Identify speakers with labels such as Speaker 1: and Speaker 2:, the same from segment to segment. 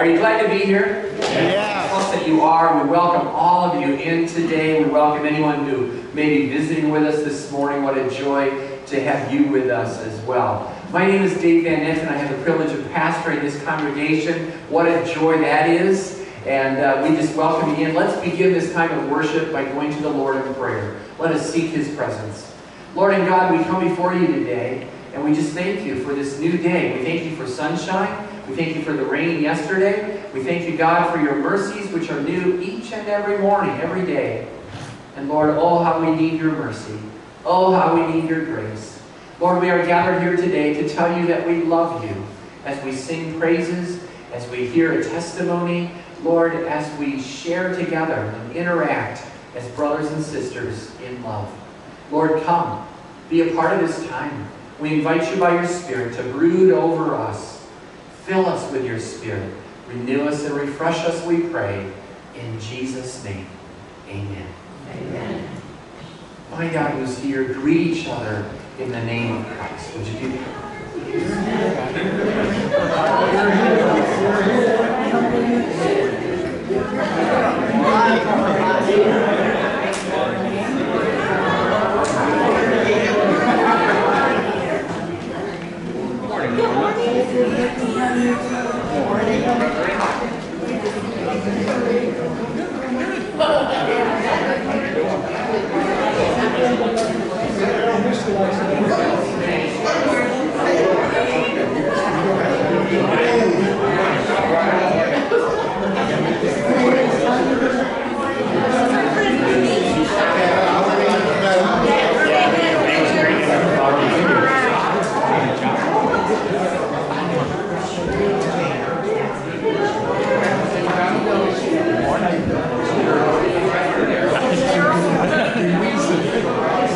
Speaker 1: Are you glad to be here?
Speaker 2: Yeah.
Speaker 1: Trust that you are. We welcome all of you in today. We welcome anyone who may be visiting with us this morning. What a joy to have you with us as well. My name is Dave Van Ness, and I have the privilege of pastoring this congregation. What a joy that is. And uh, we just welcome you in. Let's begin this time of worship by going to the Lord in prayer. Let us seek His presence. Lord and God, we come before you today, and we just thank you for this new day. We thank you for sunshine. We thank you for the rain yesterday. We thank you, God, for your mercies, which are new each and every morning, every day. And Lord, oh, how we need your mercy. Oh, how we need your grace. Lord, we are gathered here today to tell you that we love you as we sing praises, as we hear a testimony, Lord, as we share together and interact as brothers and sisters in love. Lord, come. Be a part of this time. We invite you by your Spirit to brood over us. Fill us with your Spirit. Renew us and refresh us, we pray. In Jesus' name, amen.
Speaker 3: Amen.
Speaker 1: My God who's here. Greet each other in the name of Christ. Would you do that?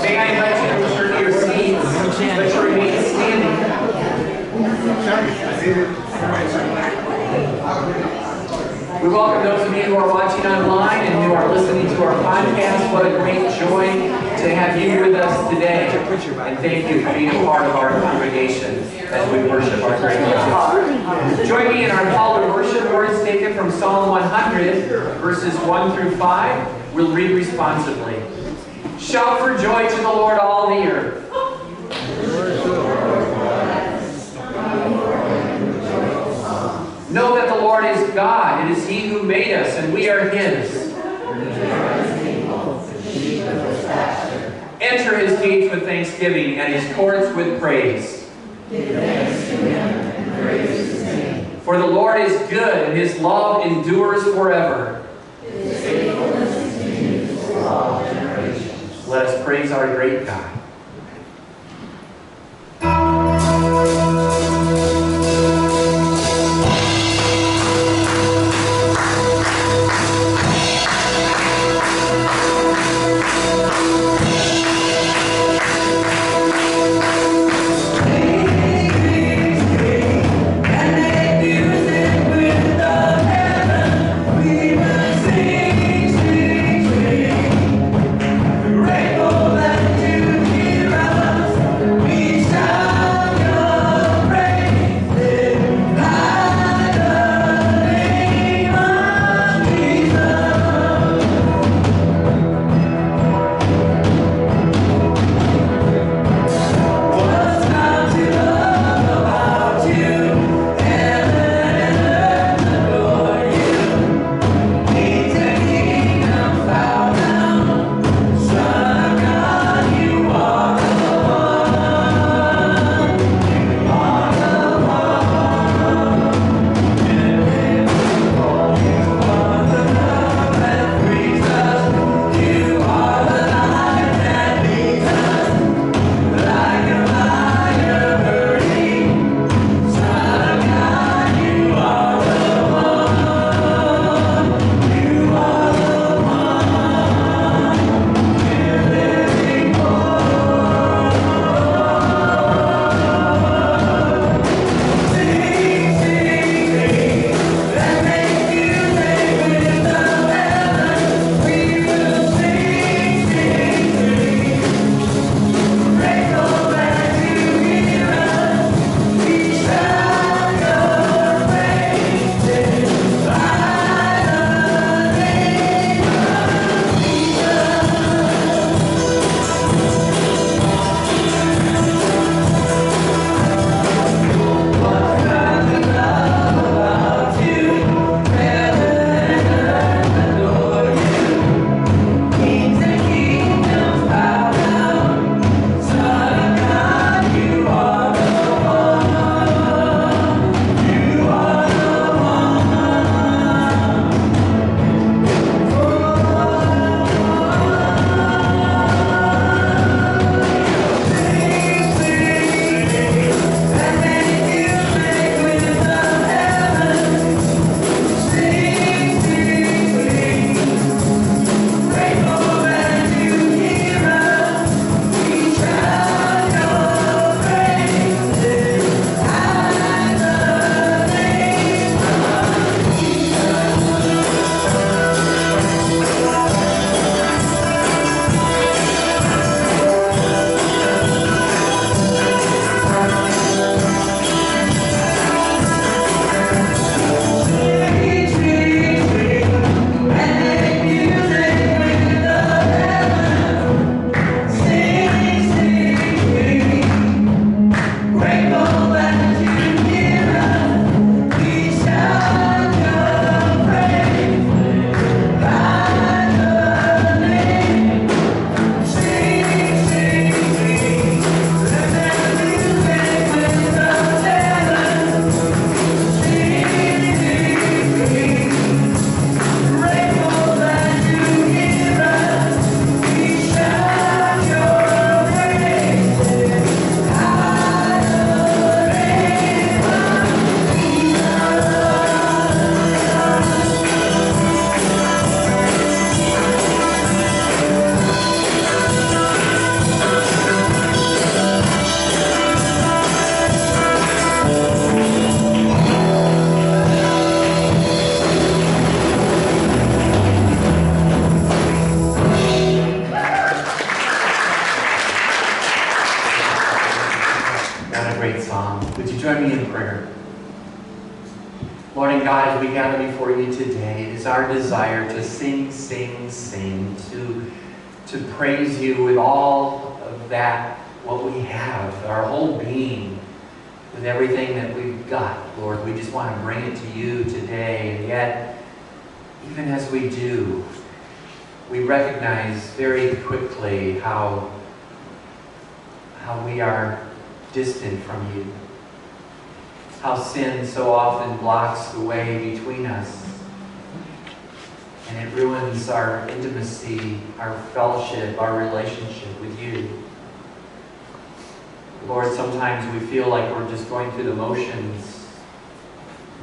Speaker 1: May I invite you to return to your seats, but to remain standing. We welcome those of you who are watching online and who are listening to our podcast. What a great joy to have you with us today. And thank you for being a part of our congregation as we worship our great God. Join me in our call to worship words taken from Psalm 100, verses 1 through 5. We'll read responsively. Shout for joy to the Lord, all the earth. Know that the Lord is God. It is He who made us, and we are His. Enter His gates with thanksgiving and His courts with praise. For the Lord is good, and His love endures forever. Let us praise our great God.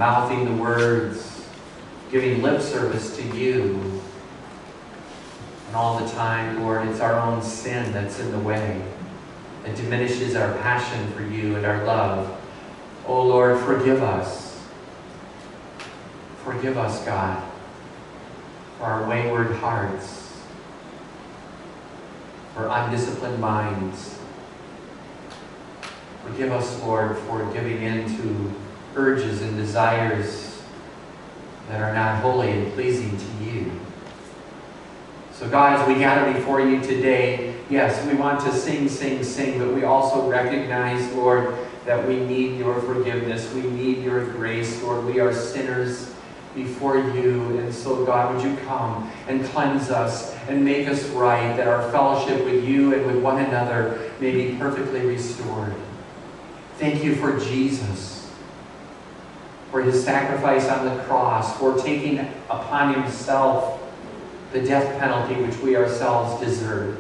Speaker 1: Mouthing the words, giving lip service to you. And all the time, Lord, it's our own sin that's in the way that diminishes our passion for you and our love. Oh Lord, forgive us. Forgive us, God, for our wayward hearts, for undisciplined minds. Forgive us, Lord, for giving in to urges and desires that are not holy and pleasing to you. So, God, as we gather before you today, yes, we want to sing, sing, sing, but we also recognize, Lord, that we need your forgiveness. We need your grace, Lord. We are sinners before you. And so, God, would you come and cleanse us and make us right, that our fellowship with you and with one another may be perfectly restored. Thank you for Jesus, for his sacrifice on the cross, for taking upon himself the death penalty which we ourselves deserve.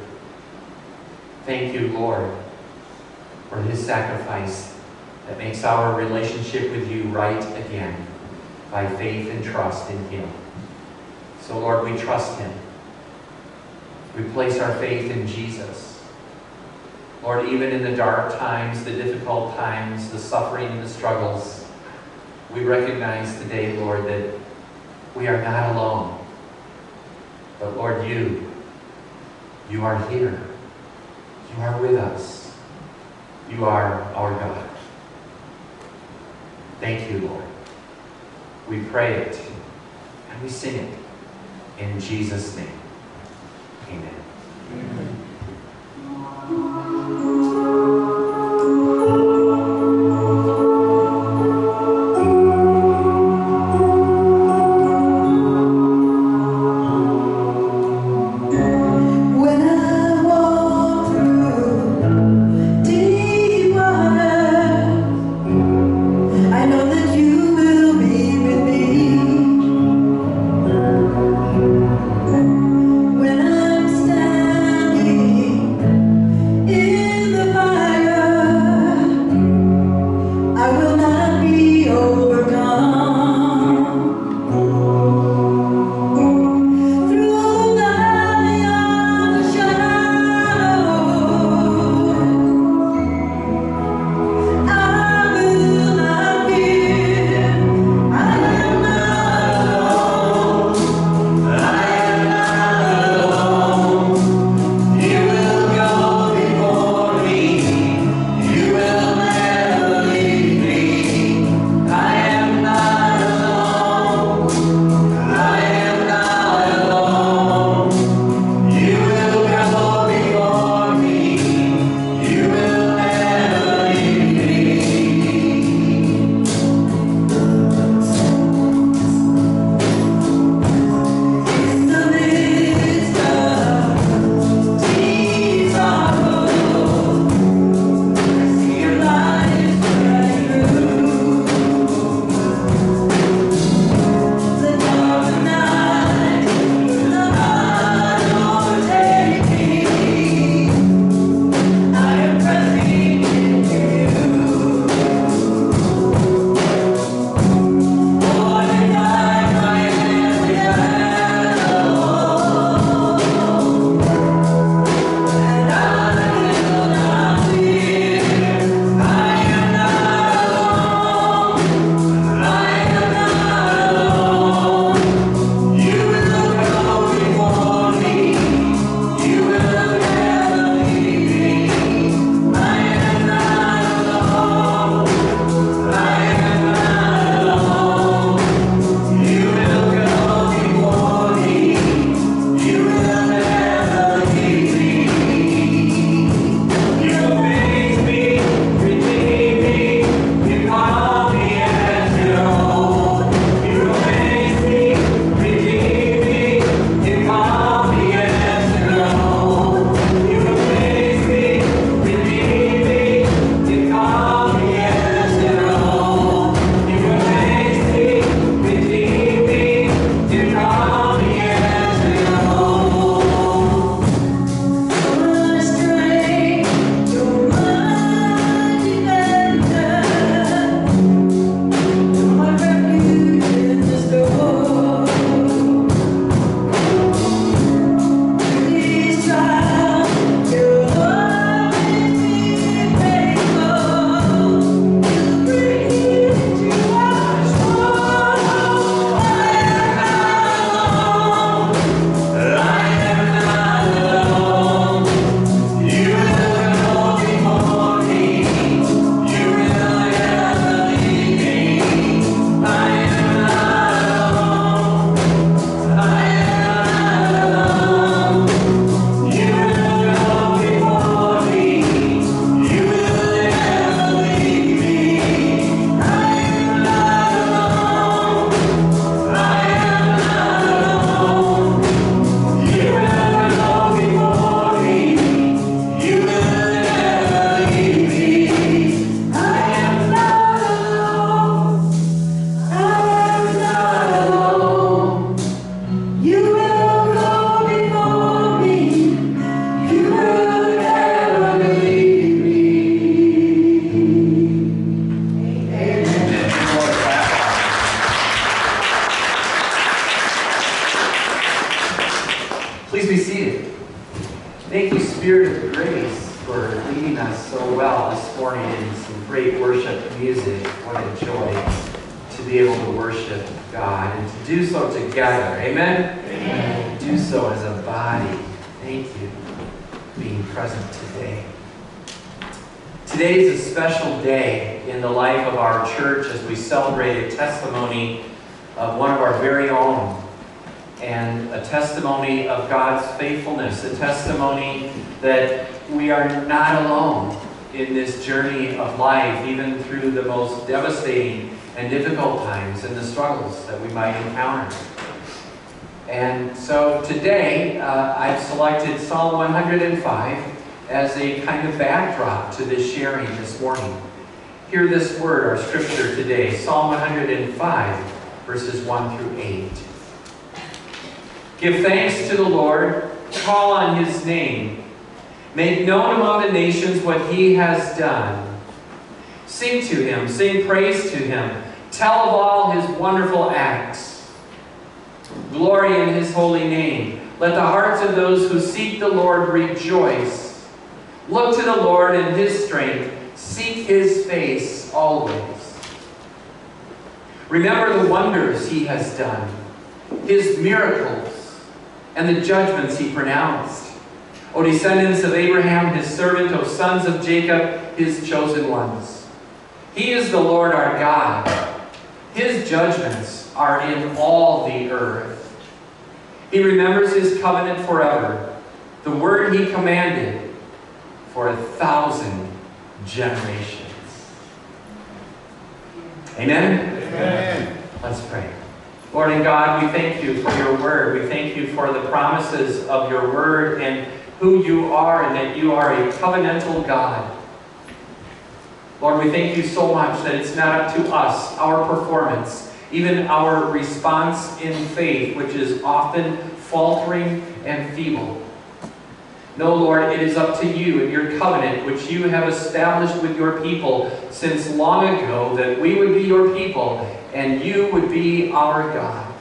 Speaker 1: Thank you, Lord, for his sacrifice that makes our relationship with you right again by faith and trust in Him. So, Lord, we trust Him. We place our faith in Jesus. Lord, even in the dark times, the difficult times, the suffering and the struggles, we recognize today, Lord, that we are not alone. But Lord, you, you are here. You are with us. You are our God. Thank you, Lord. We pray it and we sing it in Jesus' name. Amen. Amen. Give thanks to the Lord, call on his name, make known among the nations what he has done. Sing to him, sing praise to him, tell of all his wonderful acts. Glory in his holy name. Let the hearts of those who seek the Lord rejoice. Look to the Lord in his strength. Seek his face always. Remember the wonders he has done, his miracles, and the judgments he pronounced. O descendants of Abraham, his servant, O sons of Jacob, his chosen ones. He is the Lord our God. His judgments are in all the earth. He remembers his covenant forever, the word he commanded for a thousand generations. Amen? Amen. Let's pray. Lord and God, we thank you for your word. We thank you for the promises of your word and who you are and that you are a covenantal God. Lord, we thank you so much that it's not up to us, our performance, even our response in faith, which is often faltering and feeble. No, Lord, it is up to you and your covenant, which you have established with your people since long ago, that we would be your people and you would be our God.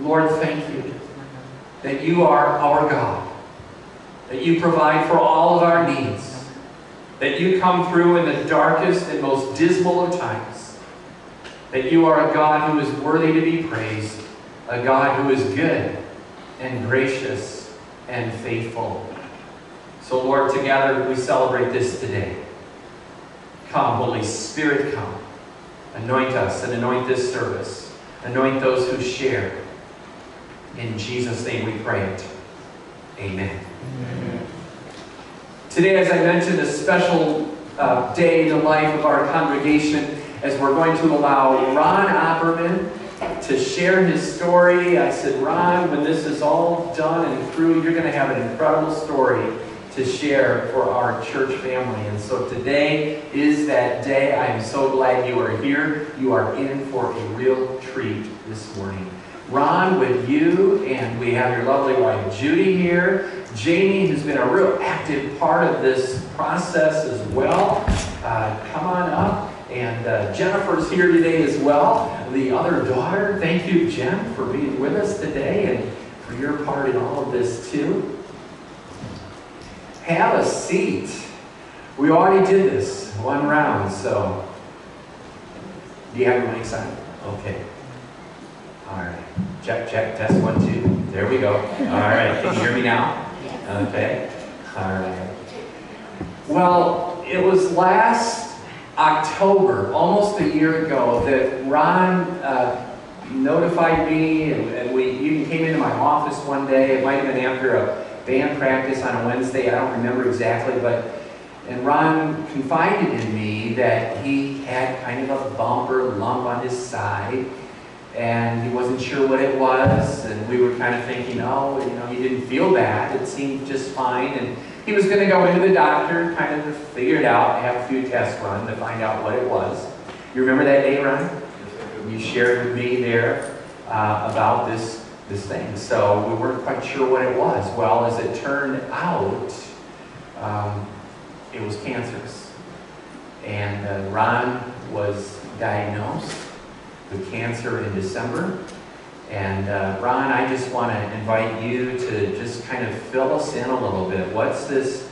Speaker 1: Lord, thank you that you are our God, that you provide for all of our needs, that you come through in the darkest and most dismal of times, that you are a God who is worthy to be praised, a God who is good and gracious and faithful. So, Lord, together we celebrate this today. Come, Holy Spirit, come. Anoint us and anoint this service. Anoint those who share. In Jesus' name we pray it. Amen. Amen. Today, as I mentioned, a special uh, day in the life of our congregation as we're going to allow Ron Opperman to share his story. I said, Ron, when this is all done and through, you're going to have an incredible story to share for our church family. And so today is that day. I am so glad you are here. You are in for a real treat this morning. Ron, with you, and we have your lovely wife Judy here. Jamie, who's been a real active part of this process as well. Uh, come on up. And uh, Jennifer's here today as well, the other daughter. Thank you, Jen, for being with us today and for your part in all of this too. Have a seat. We already did this one round, so. Do you have your mics on? Okay. All right. Check, check, test one, two. There we go. All right. Can you hear me now? Okay. All right. Well, it was last October, almost a year ago, that Ron uh, notified me, and, and, we even came into my office one day. It might have been after a band practice on a Wednesday. I don't remember exactly, but and Ron confided in me that he had kind of a bump or lump on his side, and he wasn't sure what it was. And we were kind of thinking, oh, you know, he didn't feel bad. It seemed just fine. And he was going to go into the doctor, kind of figure it out, have a few tests run to find out what it was. You remember that day, Ron? You shared with me there uh, about this, this thing. So we weren't quite sure what it was. Well, as it turned out, um, it was cancerous. And uh, Ron was diagnosed with cancer in December. And uh, Ron, I just want to invite you to just kind of fill us in a little bit. What's this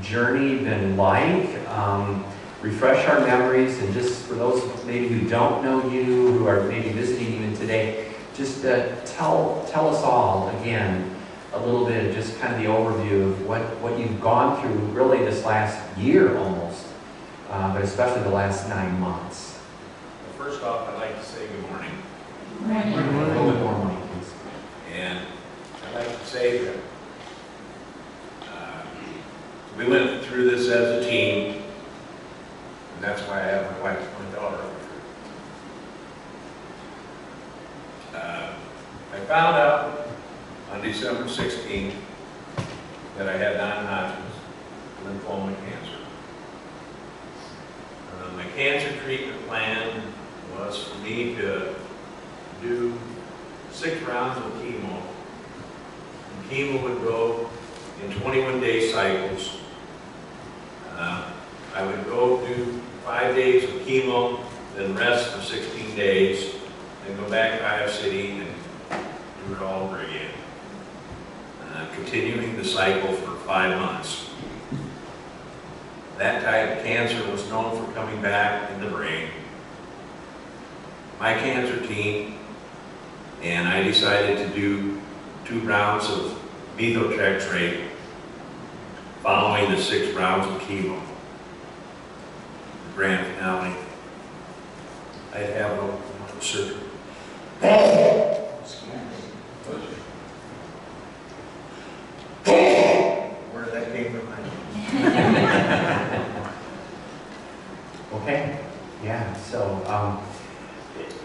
Speaker 1: journey been like? Um, refresh our memories, and just for those maybe who don't know you, who are maybe visiting even today, just uh, tell tell us all again a little bit of just kind of the overview of what what you've gone through really this last year almost, uh, but especially the last nine months.
Speaker 2: Well, First off, I'd like to say good morning,
Speaker 1: A little bit more money, please.
Speaker 2: and I'd like to say that uh, we went through this as a team, and that's why I have my wife, and my daughter over here. Uh, I found out on December 16th that I had non-Hodgkin's lymphoma cancer. Uh, My cancer treatment plan was for me to do six rounds of chemo. And Chemo would go in 21-day cycles. Uh, I would go do five days of chemo, then rest for 16 days, then go back to Iowa City and do it all over again. Uh, Continuing the cycle for five months. That type of cancer was known for coming back in the brain. My cancer team and I decided to do two rounds of methotrexate following the six rounds of chemo. The grand finale, I'd have no Where did that came from?
Speaker 1: Okay, yeah, so, um,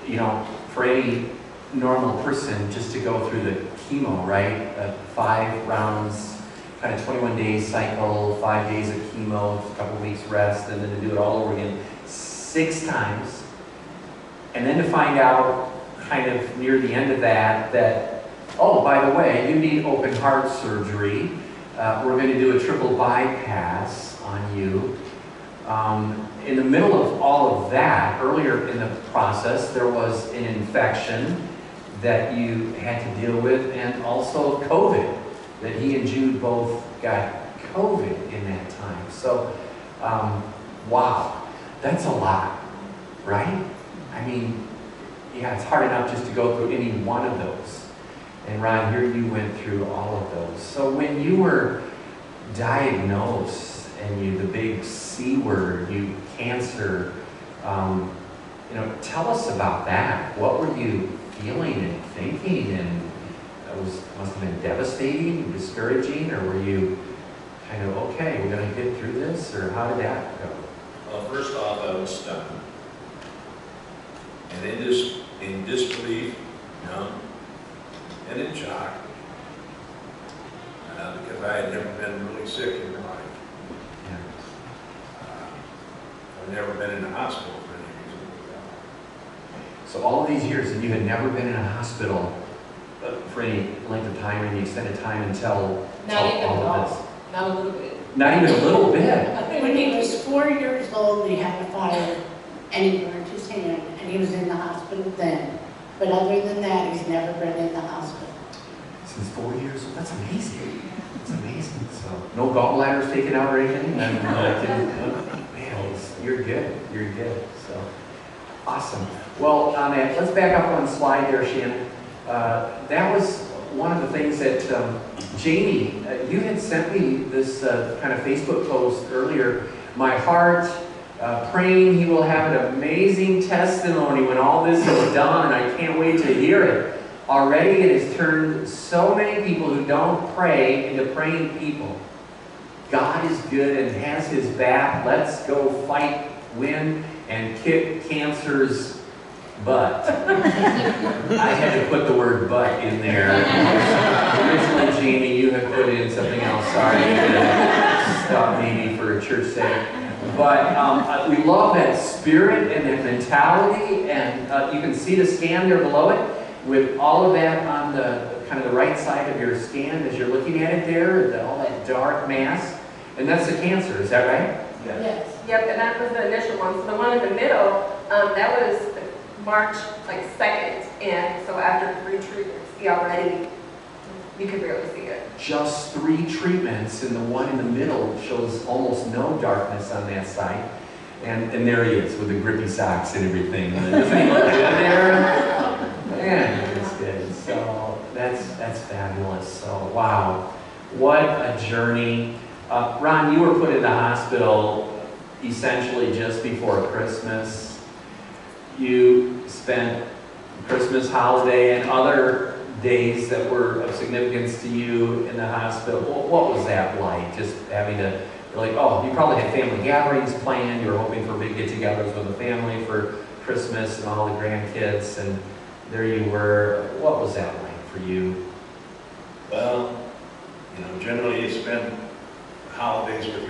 Speaker 1: you know, for any normal person, just to go through the chemo, right? Uh, five rounds, kind of 21 days cycle, five days of chemo, a couple weeks rest, and then to do it all over again six times. And then to find out, kind of near the end of that, that, oh, by the way, you need open heart surgery. Uh, we're going to do a triple bypass on you. Um, in the middle of all of that, earlier in the process, there was an infection that you had to deal with, and also COVID, that he and Jude both got COVID in that time. So, um, wow, that's a lot, right? I mean, yeah, it's hard enough just to go through any one of those. And Ron, here you went through all of those. So when you were diagnosed and you, the big C word, you cancer, um, you know, tell us about that. What were you feeling and thinking? And that was must have been devastating, discouraging, or were you kind of okay? We're going to get through this, or how did that go?
Speaker 2: Well, first off, I was stunned. And in dis, in disbelief, numb, and in shock. Uh, because I had never been really sick in my life. Uh, I've never been in a hospital for any reason.
Speaker 1: So all of these years, and you had never been in a hospital uh, for any length of time, any extended time until
Speaker 3: Not even
Speaker 1: all of this.
Speaker 3: not a little bit.
Speaker 1: Not even a little bit.
Speaker 4: When he was four years old, he had a fire and he burned his hand and he was in the hospital then. But other than that, he's never been in the hospital.
Speaker 1: Since four years old, that's amazing. That's amazing. So no gallbladders taken out or anything. And, uh, didn't- man, you're good. You're good. So awesome. Well, on that, let's back up one slide there, Shannon. Uh, that was one of the things that um, Jamie, uh, you had sent me this uh, kind of Facebook post earlier. My heart. Uh, praying he will have an amazing testimony when all this is done, and I can't wait to hear it. Already it has turned so many people who don't pray into praying people. God is good and has his back. Let's go fight, win, and kick cancer's butt. I had to put the word butt in there. Originally, Jamie, you had put in something else. Sorry. Stop maybe for a church sake. But um, uh, we love that spirit and that mentality, and uh, you can see the scan there below it with all of that on the kind of the right side of your scan as you're looking at it there, the, all that dark mass, and that's the cancer. Is that right? Yes.
Speaker 3: yes.
Speaker 5: Yep, and that was the initial one. So the one in the middle, um, that was March like second, and so after three treatments, he already You could barely see it.
Speaker 1: just three treatments, and the one in the middle shows almost no darkness on that side. And, and there he is with the grippy socks and everything. Doesn't look good there? Man, he looks good. So that's, that's fabulous. So, wow. What a journey. Uh, Ron, you were put in the hospital essentially just before Christmas. You spent Christmas holiday and other days that were of significance to you in the hospital. What, was that like? Just having to, like, oh, you probably had family gatherings planned. You were hoping for big get-togethers with the family for Christmas and all the grandkids, and there you were. What was that like for you?
Speaker 2: Well, you know, generally you spend holidays with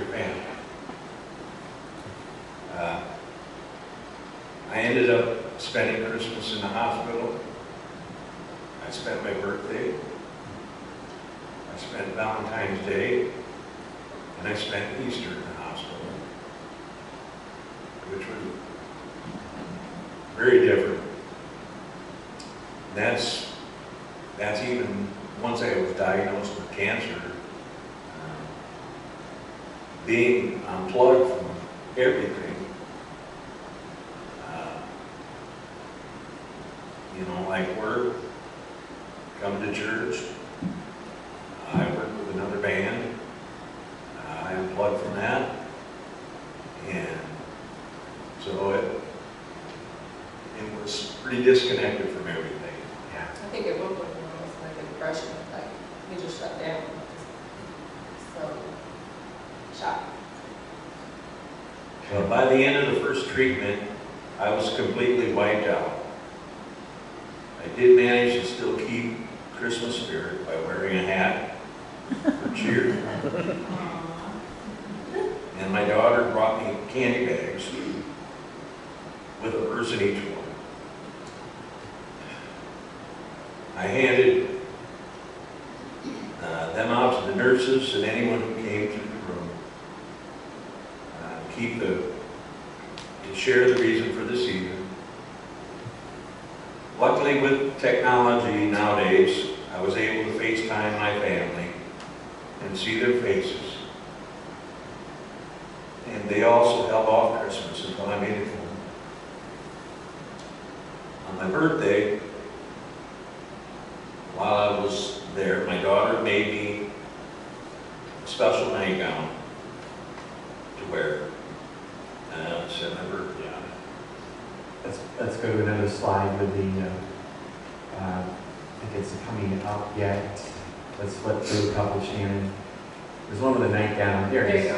Speaker 2: There it
Speaker 1: is.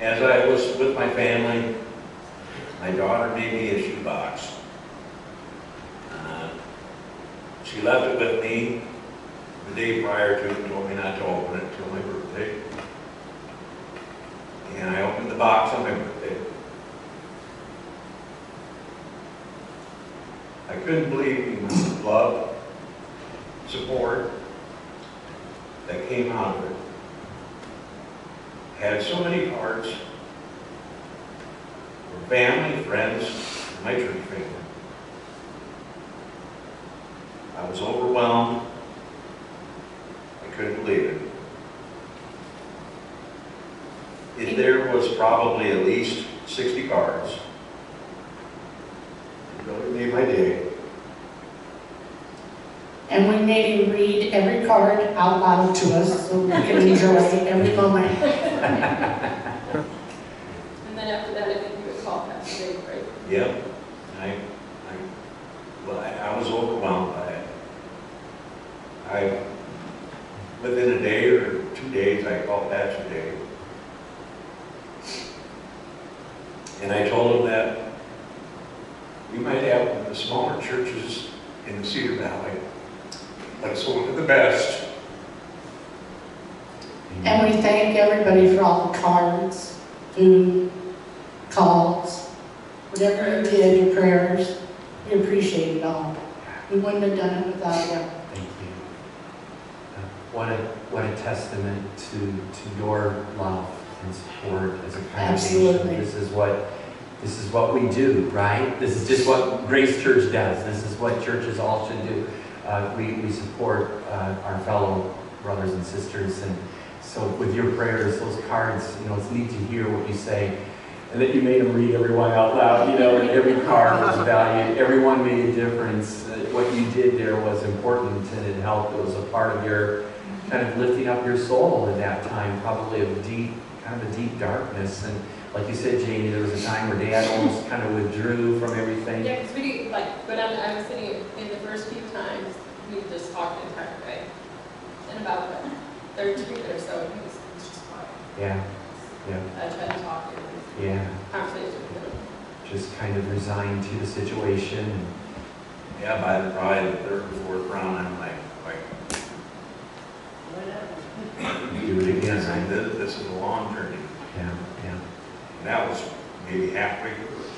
Speaker 2: As I was with my family, my daughter made me a shoebox. Uh, She left it with me the day prior to and told me not to open it until my birthday. And I opened the box on my birthday. I couldn't believe the love, support that came out of it had so many parts for family, friends, and my church family. I was overwhelmed. I couldn't believe it. If there was probably at least 60 cards. It really made my day.
Speaker 4: And we made him read every card out loud to us so we can enjoy every moment.
Speaker 5: And then after that, I think you would call Pastor Dave, right?
Speaker 2: Yep. I, I, well, I, I was overwhelmed by it. I, within a day or two days, I called Pastor Dave. And I told him that we might have one of the smaller churches in the Cedar Valley, but it's one of the best.
Speaker 4: And we thank everybody for all the cards, food, calls, whatever you did, your prayers. We appreciate it all. We wouldn't have done it without you.
Speaker 1: Thank you. Uh, What a, what a testament to, to your love and support as a congregation.
Speaker 4: Absolutely.
Speaker 1: This is what This is what we do, right? This is just what Grace Church does. This is what churches all should do. Uh, we, we support uh, our fellow brothers and sisters. And so with your prayers, those cards, you know, it's neat to hear what you say. And that you made them read everyone out loud, you know, and every card was valued. Everyone made a difference. Uh, What you did there was important and it helped. It was a part of your kind of lifting up your soul in that time, probably of deep, kind of a deep darkness. And like you said, Jamie, there was a time where Dad almost kind of withdrew from everything.
Speaker 5: Yeah, because we, do- like, but I'm, I was sitting in the first few times, we just talked the entire way. And about the third treatment or so, he was, he just quiet.
Speaker 1: Yeah, yeah,
Speaker 5: I tried to talk to him,
Speaker 1: yeah.
Speaker 5: conversation with him.
Speaker 1: Just kind of resigned to the situation. and-
Speaker 2: Yeah, by the, probably the third or fourth round, I'm like, like,
Speaker 1: Do it again,
Speaker 2: this,
Speaker 1: right?
Speaker 2: this this is a long journey.
Speaker 1: Yeah, yeah,
Speaker 2: And that was maybe halfway through it.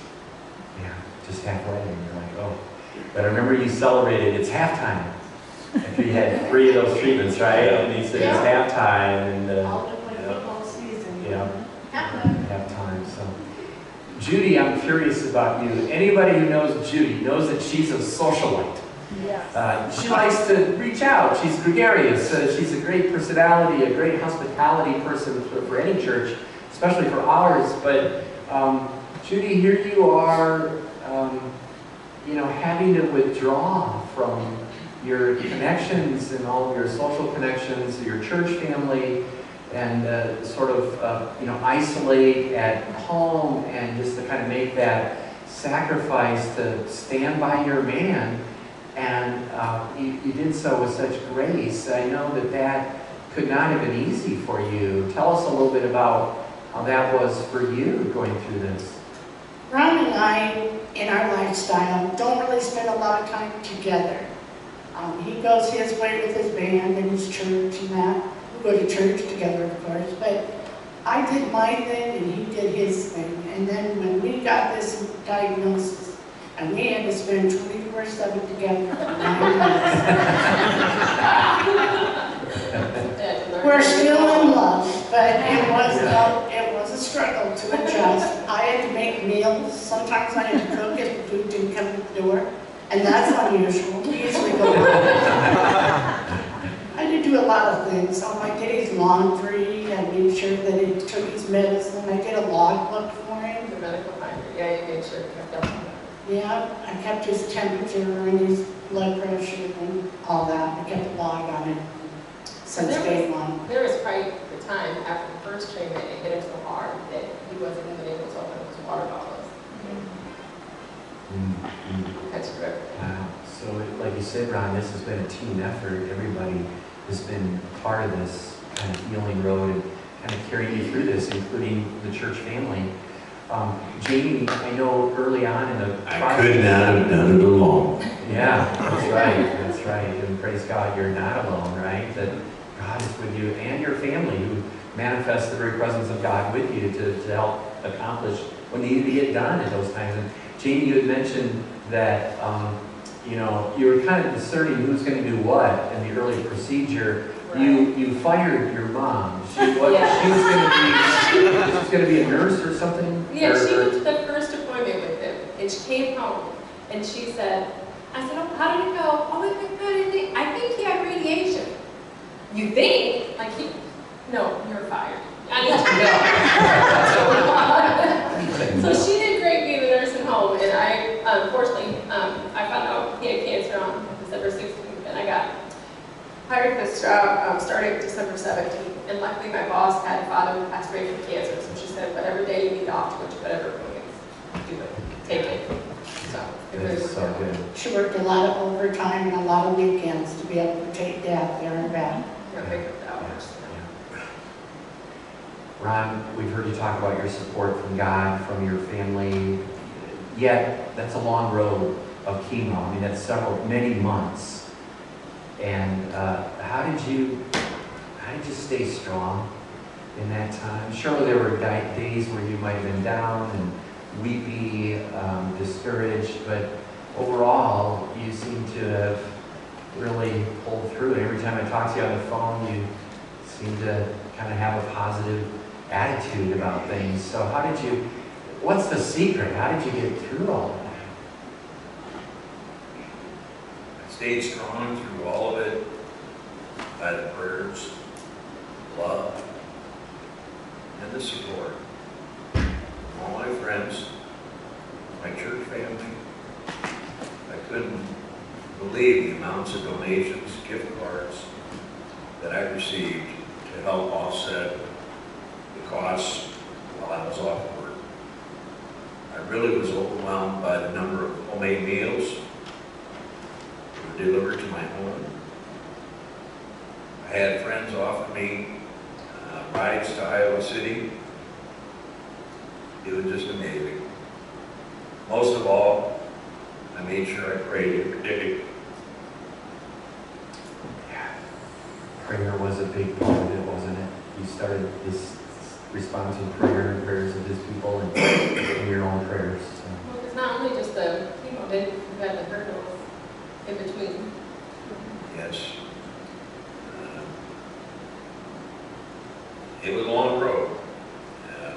Speaker 1: yeah. Just halfway, and you're like, oh. But I remember you celebrated, it's halftime. After you had three of those treatments, right? And he said it's halftime, and, uh,
Speaker 4: All the way football season.
Speaker 1: yeah.
Speaker 4: Halftime.
Speaker 1: have so. Judy, I'm curious about you. Anybody who knows Judy knows that she's a socialite. Uh, she likes to reach out. She's gregarious. She's a great personality, a great hospitality person for, for any church, especially for ours. But um, Judy, here you are, um, you know, having to withdraw from your connections and all of your social connections, your church family, and uh, sort of, uh, you know, isolate at home and just to kind of make that sacrifice to stand by your man. And uh, you, you did so with such grace. I know that that could not have been easy for you. Tell us a little bit about how that was for you going through this.
Speaker 4: Ron and I, in our lifestyle, don't really spend a lot of time together. Um, he goes his way with his band and his church and that. We go to church together, of course, but I did my thing and he did his thing. And then when we got this diagnosis, and we had to spend 24/7 together for nine months.
Speaker 5: Yeah, to learn.
Speaker 4: We're still in love, but it was, a- it was a struggle to adjust. I had to make meals, sometimes I had to cook if the food didn't come to the door, and that's unusual, we usually go. I had to do a lot of things, I did days laundry, I made sure that he took his medicine, I did a log book for him.
Speaker 5: The medical finder, yeah, you made sure it kept up. with that.
Speaker 4: Yeah, I kept his temperature and his blood pressure and all that, I kept a log on it since day one.
Speaker 5: There was quite the time after the first treatment, it hit him so hard that he wasn't even able to open his water bottles.
Speaker 1: Mm, mm.
Speaker 5: Had to do everything.
Speaker 1: Wow. So, like you said, Ron, this has been a team effort. Everybody has been part of this kind of healing road and kind of carrying you through this, including the church family. Um, Jamie, I know early on in the
Speaker 2: I
Speaker 1: process.
Speaker 2: could not have done it alone.
Speaker 1: Yeah, that's right, that's right. And praise God, you're not alone, right? That God is with you and your family who manifest the very presence of God with you to, to help accomplish what needed to get done at those times. And Jamie, you had mentioned that, um, you know, you were kind of discerning who's going to do what in the early procedure. You, you fired your mom. She, what,
Speaker 5: Yeah.
Speaker 1: she was going to be, she was going to be a nurse or something?
Speaker 5: Yeah, she went to the first appointment with him, and she came home, and she said, I said, oh, how did it go? Oh, it went good, I think, I think he had radiation. You think? Like he, no, you're fired. I need to know. So she did great being the nursing home, and I, unfortunately, um, I found out he had cancer on December 16th, and I got hired for this job, um, starting December 17th, and luckily my boss had father who passed away from cancer, so she said, whatever day you need off, to whatever appointments, do it, take it. So, it really
Speaker 1: It's so good.
Speaker 4: She worked a lot of overtime and a lot of weekends to be able to take dad there and back.
Speaker 5: Yeah, make up the hours.
Speaker 1: Ron, we've heard you talk about your support from God, from your family, yet that's a long road of chemo. I mean, that's several, many months. And uh, how did you, how did you stay strong in that time? Surely there were days where you might have been down and weepy, um, discouraged, but overall, you seem to have really pulled through. And every time I talk to you on the phone, you seem to kind of have a positive attitude about things. So how did you, what's the secret? How did you get through all of that?
Speaker 2: I stayed strong through all of it by the prayers, love, support all my friends, my church family. I couldn't believe the amounts of donations, gift cards that I received to help offset the costs while I was off work. I really was overwhelmed by the number of homemade meals that were delivered to my home. I had friends offer me rides to Iowa City. It was just amazing. Most of all, I made sure I prayed every day.
Speaker 1: Prayer was a big part of it, wasn't it? You started this response in prayer and prayers of his people and, and your own prayers. So.
Speaker 5: Well, it's not only just the chemo, then you had the hurdles in between.
Speaker 2: Yes. It was a long road. Uh,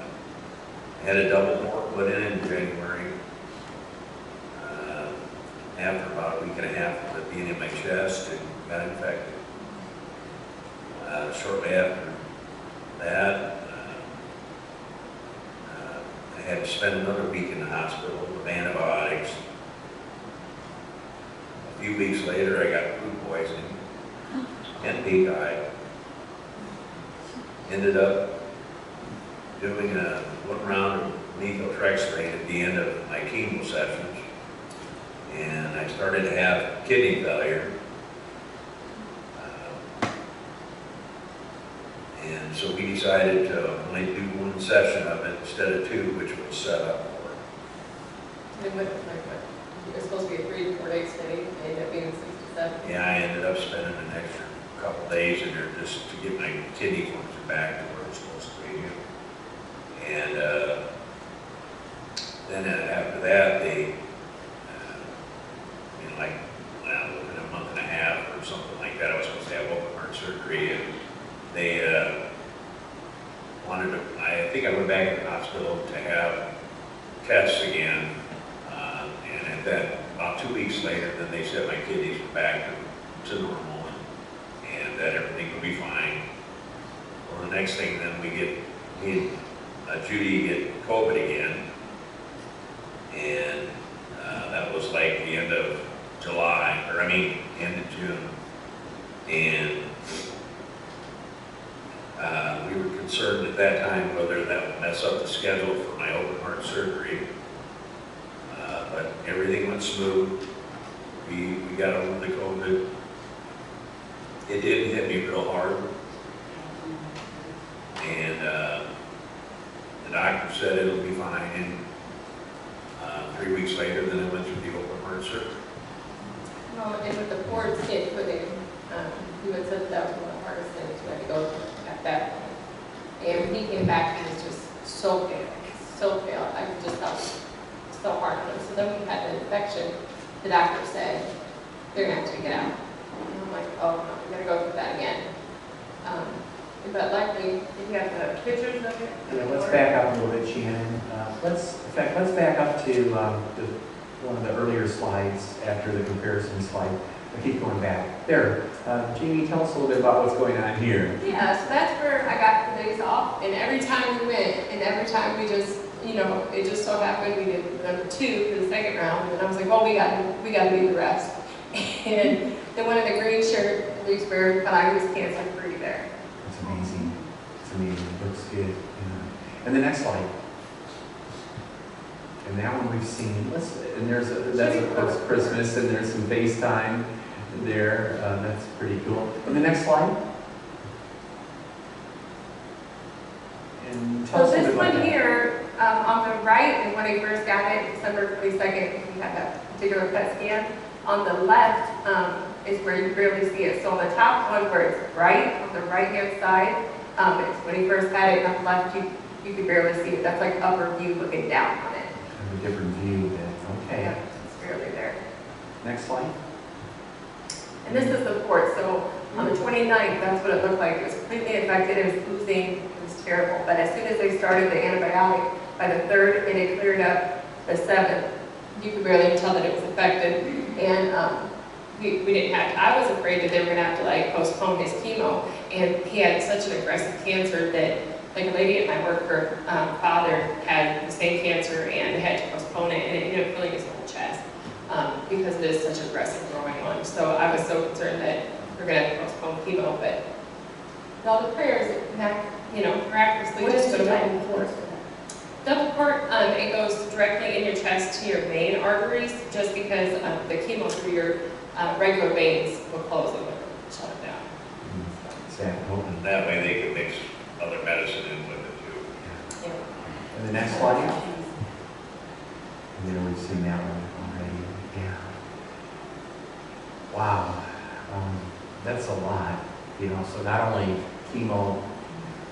Speaker 2: Had a double bore put in in January. Uh, After about a week and a half of it being in my chest and got infected. Uh, Shortly after that, uh, uh, I had to spend another week in the hospital with antibiotics. A few weeks later, I got food poisoning and pink eye. Ended up doing a one round of methotrexate at the end of my chemo sessions. And I started to have kidney failure. Uh, And so we decided to only do one session of it instead of two, which was set up for.
Speaker 5: It went like, what, it was supposed to be a three to four day stay, it ended up being six to seven.
Speaker 2: Yeah, I ended up spending an extra couple days in there just to get my kidney back to where it's supposed to be. And, uh, then after that, they, uh, know, like, well, within a month and a half or something like that, I was supposed to have open heart surgery and they, uh, wanted to, I think I went back to the hospital to have tests again. Uh, and at that, about two weeks later, then they said my kidneys were back to, to normal and, and that everything would be fine. The next thing, then we get, and uh, Judy get COVID again. And, uh, that was like the end of July, or I mean, end of June. And, uh, we were concerned at that time whether that would mess up the schedule for my open heart surgery. Uh, but everything went smooth. We, we got over the COVID. It didn't hit me real hard. And, uh, the doctor said it'll be fine. And, uh, three weeks later, then I went through the open heart surgery.
Speaker 5: Well, and with the port skin putting, um, he would said that was one of the hardest things we had to go through at that point. And when he came back, he was just so pale, so pale, I could just tell, so hard him. So then we had the infection, the doctor said, they're gonna have to it out. And I'm like, oh, no, we gotta go through that again. Um, but luckily, if you have the pictures of it.
Speaker 1: Yeah, let's back up a little bit, Shannon. Uh, Let's, in fact, let's back up to um, the, one of the earlier slides after the comparison slide. I keep going back. There, uh, Jamie, tell us a little bit about what's going on here.
Speaker 5: Yeah, so that's where I got the days off, and every time we went, and every time we just, you know, it just so happened we did number two for the second round, and I was like, well, we got, we got to do the rest. And then one in the green shirt, Lewisburg, but I was cancer free there.
Speaker 1: It's amazing. It's amazing. It looks good. Yeah. And the next slide. And that one we've seen. Let's, and there's, a- that's of course Christmas, and there's some FaceTime there. Uh, That's pretty cool. And the next slide. And tell
Speaker 5: So
Speaker 1: us
Speaker 5: this
Speaker 1: little bit about
Speaker 5: one here, um, on the right is when I first got it, December twenty-second, we had that particular PET scan. On the left, um, is where you really see it. So on the top one where it's bright, on the right-hand side, um, it's when he first had it, and on the left, you, you could barely see it. That's like upper view looking down on it.
Speaker 1: Kind of a different view then. Okay.
Speaker 5: Yeah, It's barely there.
Speaker 1: Next slide.
Speaker 5: And this is the port, so on the 29th, that's what it looked like. It was completely infected, it was oozing, it was terrible. But as soon as they started the antibiotic, By the third, it had cleared up. The seventh, you could barely tell that it was infected. And um, we, we didn't have, to, I was afraid that they were gonna have to like postpone his chemo. And he had such an aggressive cancer that, like a lady at my work, her um, father had the same cancer and they had to postpone it. And it ended up killing his whole chest um, because it is such aggressive growing on. So I was so concerned that we're gonna have to postpone chemo, but with all the prayers, it, mac- you know, miraculously
Speaker 4: What
Speaker 5: just
Speaker 4: is
Speaker 5: put
Speaker 4: the
Speaker 5: away.
Speaker 4: double port for?
Speaker 5: Double port, um, it goes directly in your chest to your vein arteries, just because, um, the chemo through your, uh, regular veins will close and will shut it down.
Speaker 1: Sad. Hope-
Speaker 2: And that way they can mix other medicine in with it too.
Speaker 5: Yeah.
Speaker 1: And the next slide? You know, we've seen that one already, yeah. Wow, um, that's a lot, you know, so not only chemo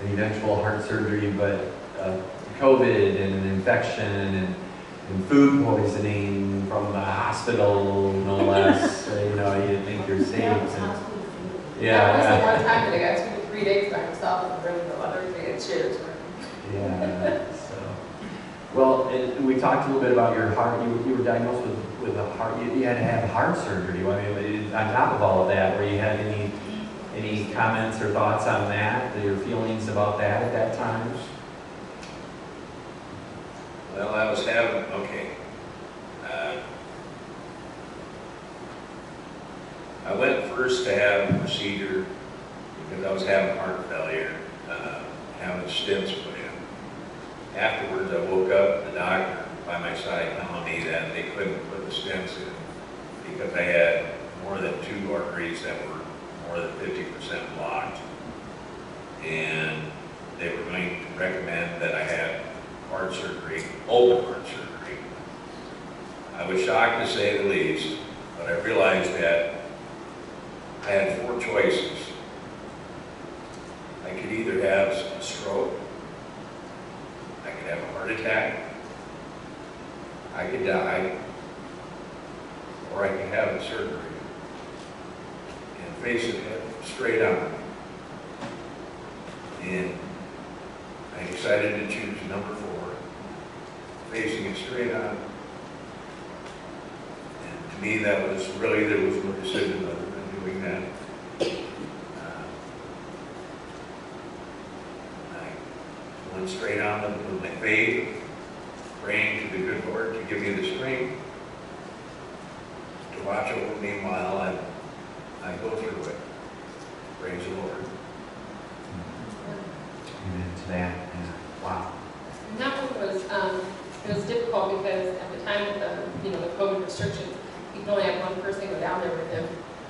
Speaker 1: and eventual heart surgery, but, uh, COVID and an infection and, and food poisoning from the hospital, no less, you know, you think you're safe.
Speaker 4: That was
Speaker 1: and-
Speaker 4: hospital food.
Speaker 1: Yeah,
Speaker 5: That was the
Speaker 1: yeah.
Speaker 5: One time that I got two to three days by myself in the room, the other day at Cheers.
Speaker 1: Yeah, so, well, and we talked a little bit about your heart, you, you were diagnosed with, with a heart, you, you had to have heart surgery, I mean, on top of all of that, were you had any, any comments or thoughts on that, your feelings about that at that time?
Speaker 2: Well, I was having, okay. Uh, I went first to have a procedure because I was having heart failure, uh, having stents put in. Afterwards, I woke up, the doctor by my side telling me that they couldn't put the stents in because I had more than two arteries that were more than fifty percent blocked. And they were going to recommend that I have heart surgery, open heart surgery. I was shocked to say the least, but I realized that I had four choices. I could either have a stroke, I could have a heart attack, I could die, or I could have surgery and face it straight on. And I decided to choose number four, facing it straight on. And to me, that was really, there was no decision other than doing that. Uh, I went straight on with with my faith, praying to the good Lord to give me the strength to watch over me while I, I go through it. Praise the Lord.
Speaker 1: Amen to that, yeah, wow.
Speaker 5: And that one was, um, it was difficult because at the time of the, you know, the COVID restrictions, you could only have one person go down there with him.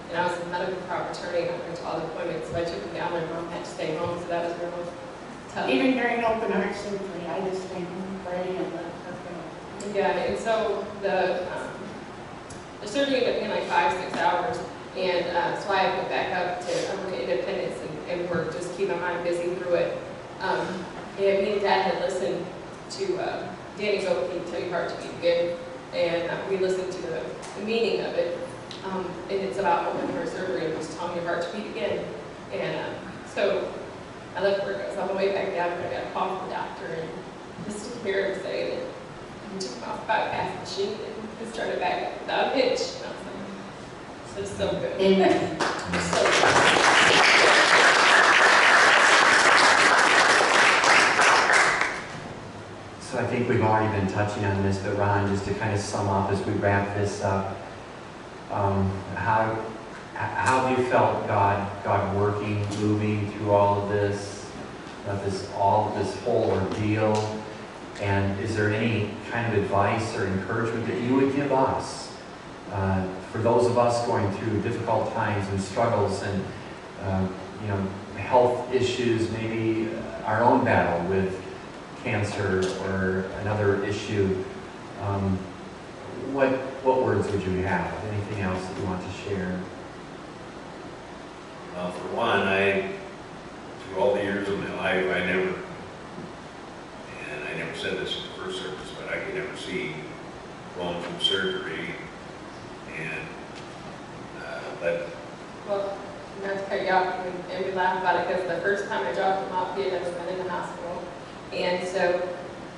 Speaker 5: And I was a medical power attorney, and I went to all the appointments, so I took him down there, mom had to stay home, so that was real tough.
Speaker 4: Even during open heart surgery, I just think, praying and let her go.
Speaker 5: Yeah, and so the, um, the surgery ended up being like five, six hours. And, uh, so I went back up to, went Independence and, and worked, just keep my mind busy through it. Um, and me and dad had listened to, uh, Danny Tell Your Heart to Beat Again. And uh, we listened to the, the meaning of it. Um, and it's about open heart surgery and just telling your heart to beat again. And, uh, so I left work, I was on my way back down, and I got a call from the doctor and just to hear him say that we took him off bypass machine and started back up without a hitch. And I was like, so it's so good.
Speaker 4: Amen.
Speaker 5: So good.
Speaker 1: So I think we've already been touching on this, but Ron, just to kind of sum up as we wrap this up, um, how, how have you felt God, God working, moving through all of this, uh, this, all, this whole ordeal? And is there any kind of advice or encouragement that you would give us, uh, for those of us going through difficult times and struggles and, uh, you know, health issues, maybe our own battle with cancer or another issue, um, what, what words would you have? Anything else that you want to share?
Speaker 2: Well, for one, I, through all the years of my life, I never, and I never said this in the first service, but I could never see going through surgery. And, uh, but
Speaker 5: Well, not to cut you off, and- we laugh about it because the first time I dropped him off, he had never been in the hospital. And so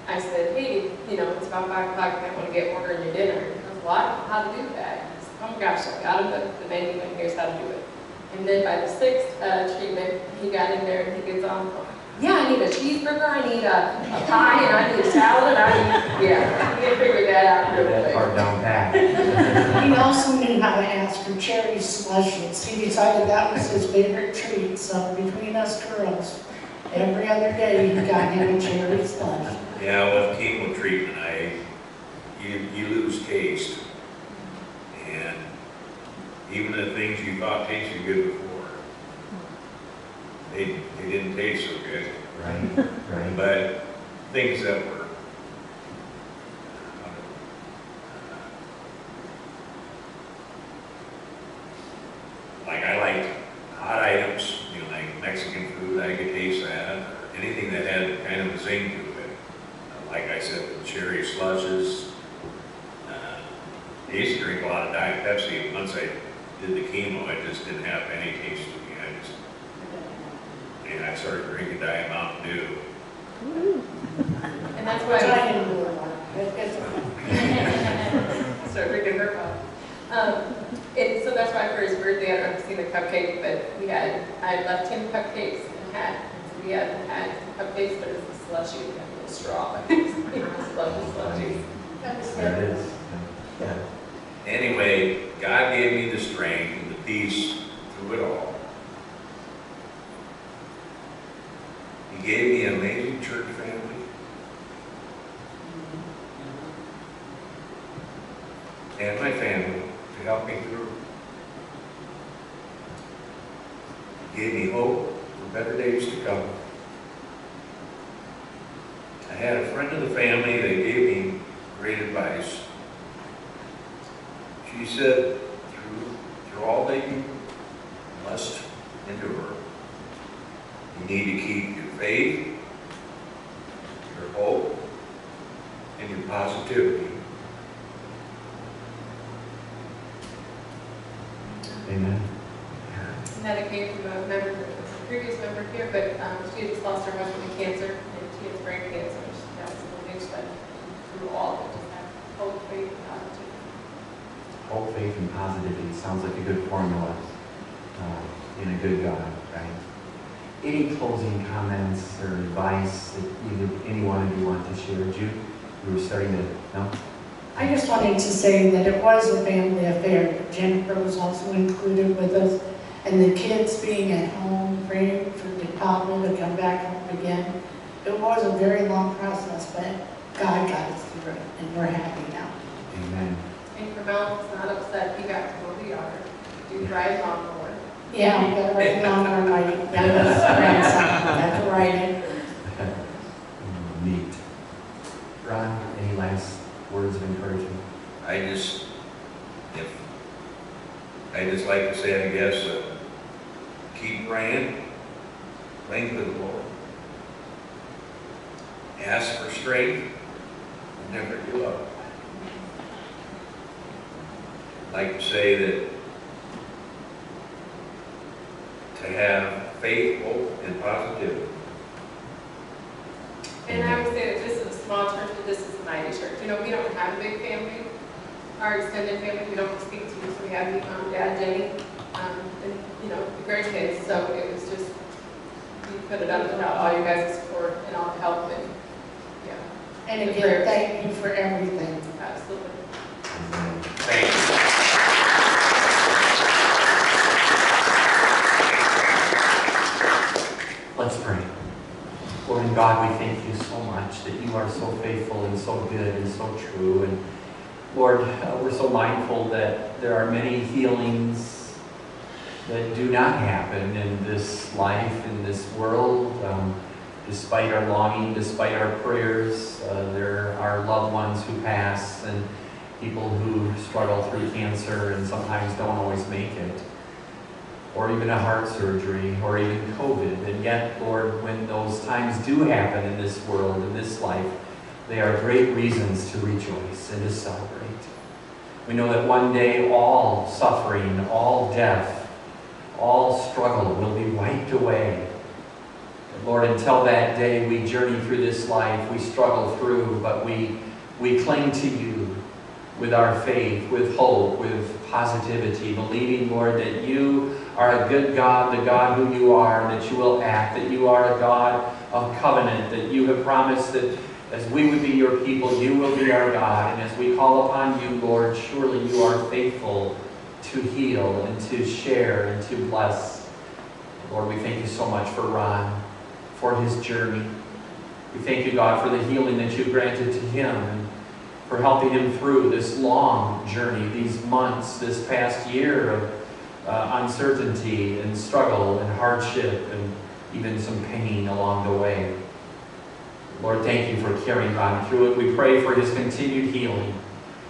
Speaker 5: I said, hey, you know, it's about five o'clock, you might want to get ordering your dinner. He goes, well, I don't know how to do that. I said, oh my gosh, I got him the, the menu and here's how to do it. And then by the sixth, uh, treatment, he got in there and he gets on, yeah, I need a cheeseburger, I need a, a pie, and I need a salad, and I need, yeah, he had figured that out real
Speaker 1: That
Speaker 5: quick.
Speaker 1: part down pat.
Speaker 4: He also knew how to ask for cherry slushes. He decided that was his favorite treat, so between us girls, every other day he got him a cherry slush.
Speaker 2: Yeah, with chemo treatment, I, you, you lose taste. And even the things you thought tasted good before, they, they didn't taste so good.
Speaker 1: Right, right.
Speaker 2: But things that were like I liked hot items, you know, like Mexican food, I could taste that, or anything that had kind of a zing to it. Like I said, the cherry slushes. uh, I used to drink a lot of Diet Pepsi, and once I did the chemo, it just didn't have any taste to me. I just, and I started drinking Diet Mountain Dew.
Speaker 5: And that's
Speaker 4: Which
Speaker 5: why.
Speaker 4: I didn't know about. It- it's-
Speaker 5: Start drinking her pop. Um, and so that's why for his birthday, I don't know if you've seen the cupcake, but we had, I left him cupcakes and had, so we had had cupcakes, but it's a slushy, we had a little straw. Slushy, slushy.
Speaker 1: There it is. Yeah.
Speaker 2: Anyway, God gave me the strength and the peace through it all. He gave me an amazing church family. And my family to help me through. He gave me hope for better days to come. I had a friend of the family that gave me great advice. She said, through, through all that you must endure, you need to keep your faith, your hope, and your positivity.
Speaker 1: Amen.
Speaker 5: And that it came from a member, a previous member here, but, um, she had just lost her husband to cancer, and she has brain cancer, and she has a little bitch, but through all of it, just have hope, faith, and positivity.
Speaker 1: Hope, faith, and positivity. Sounds like a good formula uh, in a good God, right? Any closing comments or advice that either any one of you want to share? Jude, you were starting to, no?
Speaker 4: I just wanted to say that it was a family affair. Jennifer was also included with us, and the kids being at home, praying for the Pablo to come back home again. It was a very long process, but God got us through it, and we're happy now.
Speaker 1: Amen.
Speaker 5: And Carmel was not upset, he got to go to the yard, do ride lawnmower.
Speaker 4: Yeah, we got right along our my youngest grandson, got to ride it.
Speaker 1: Neat. Ron, any last words of encouragement?
Speaker 2: I just, if, I just like to say, I guess, uh, keep praying, cling to the Lord. Ask for strength, and never give up. I'd like to say that to have faith, hope, and positivity.
Speaker 5: And I would say that this is a small church, but this is a mighty church. You know, we don't have a big family. Our extended family, we don't speak to, so we have the, um, dad, Jenny, um, and, you know, the grandkids. So it was just, we put it up without all you guys' support and all the help and, yeah,
Speaker 4: And again, thank you for everything.
Speaker 5: absolutely.
Speaker 2: Thank you.
Speaker 1: Let's pray. Lord and God, we thank you so much that you are so faithful and so good and so true. And Lord, uh, we're so mindful that there are many healings that do not happen in this life, in this world. Um, despite our longing, despite our prayers, uh, there are loved ones who pass and people who struggle through cancer and sometimes don't always make it or even a heart surgery, or even COVID. And yet, Lord, when those times do happen in this world, in this life, they are great reasons to rejoice and to celebrate. We know that one day all suffering, all death, all struggle will be wiped away. Lord, until that day, we journey through this life, we struggle through, but we, we cling to you with our faith, with hope, with positivity, believing, Lord, that you are a good God, the God who you are, and that you will act, that you are a God of covenant, that you have promised that as we would be your people, you will be our God. And as we call upon you, Lord, surely you are faithful to heal and to share and to bless. Lord, we thank you so much for Ron, for his journey. We thank you, God, for the healing that you granted to him and for helping him through this long journey, these months, this past year of uh, uncertainty and struggle and hardship and even some pain along the way. Lord, thank you for carrying Ron through it. We pray for his continued healing.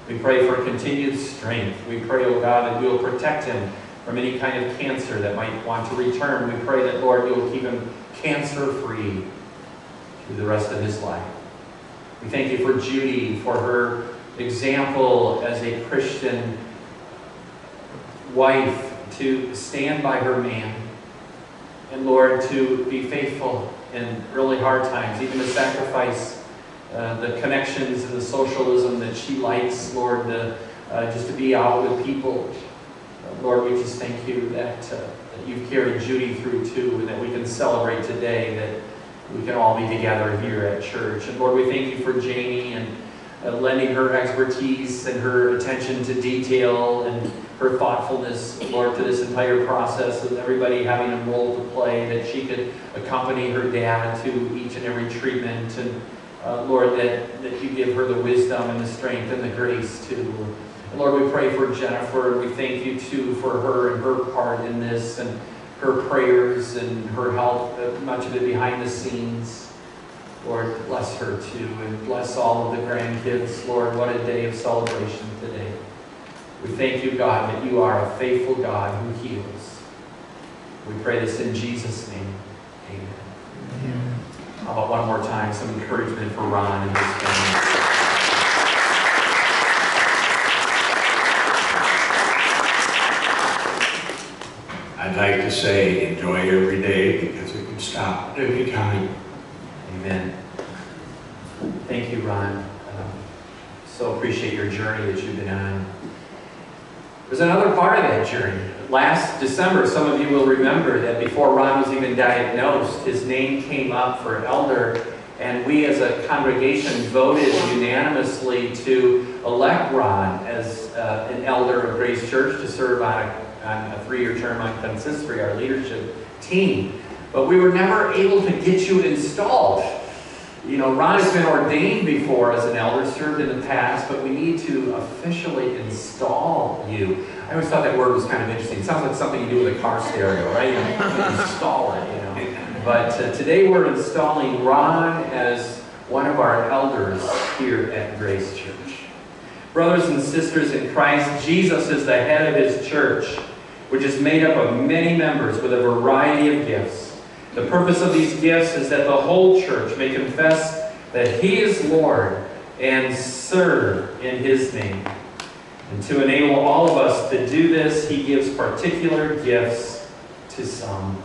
Speaker 1: We pray for continued strength. We pray, oh God, that you will protect him from any kind of cancer that might want to return. We pray that, Lord, you will keep him cancer-free through the rest of his life. We thank you for Judy, for her example as a Christian wife to stand by her man. And Lord, to be faithful in really hard times, even to sacrifice uh, the connections and the socialism that she likes, Lord, the, uh, just to be out with people. Uh, Lord, we just thank you that, uh, that you've carried Judy through too, and that we can celebrate today that we can all be together here at church. And Lord, we thank you for Jamie and uh, lending her expertise and her attention to detail and her thoughtfulness, Lord, to this entire process of everybody having a role to play, that she could accompany her dad to each and every treatment. And uh, Lord, that, that you give her the wisdom and the strength and the grace to. Lord, we pray for Jennifer, we thank you too for her and her part in this and her prayers and her help, uh, much of it behind the scenes. Lord, bless her too, and bless all of the grandkids. Lord, what a day of celebration today. We thank you, God, that you are a faithful God who heals. We pray this in Jesus' name. Amen. How about one more time, some encouragement for Ron and his family.
Speaker 2: I'd like to say, enjoy every day because it can stop at any time.
Speaker 1: Amen. Thank you, Ron. Um, So appreciate your journey that you've been on. There's another part of that journey. Last December, some of you will remember that before Ron was even diagnosed, his name came up for elder, and we as a congregation voted unanimously to elect Ron as uh, an elder of Grace Church to serve on a, on a three-year term on consistory, our leadership team. But we were never able to get you installed. You know, Ron has been ordained before as an elder, served in the past, but we need to officially install you. I always thought that word was kind of interesting. It sounds like something you do with a car stereo, right? Install it, you know. But uh, today we're installing Ron as one of our elders here at Grace Church. Brothers and sisters in Christ, Jesus is the head of his church, which is made up of many members with a variety of gifts. The purpose of these gifts is that the whole church may confess that He is Lord and serve in His name. And to enable all of us to do this, He gives particular gifts to some.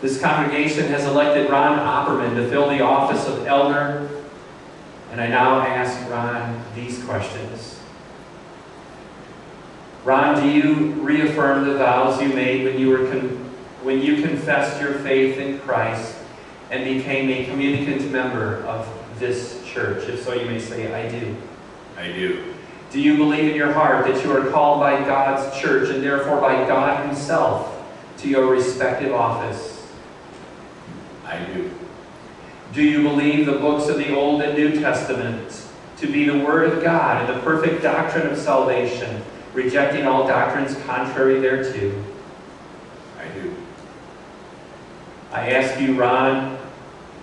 Speaker 1: This congregation has elected Ron Opperman to fill the office of elder, and I now ask Ron these questions. Ron, do you reaffirm the vows you made when you were con- when you confessed your faith in Christ and became a communicant member of this church? If so, you may say, I do.
Speaker 2: I do.
Speaker 1: Do you believe in your heart that you are called by God's church and therefore by God Himself to your respective office?
Speaker 2: I do.
Speaker 1: Do you believe the books of the Old and New Testament to be the Word of God and the perfect doctrine of salvation, rejecting all doctrines contrary thereto?
Speaker 2: I do.
Speaker 1: I ask you, Ron,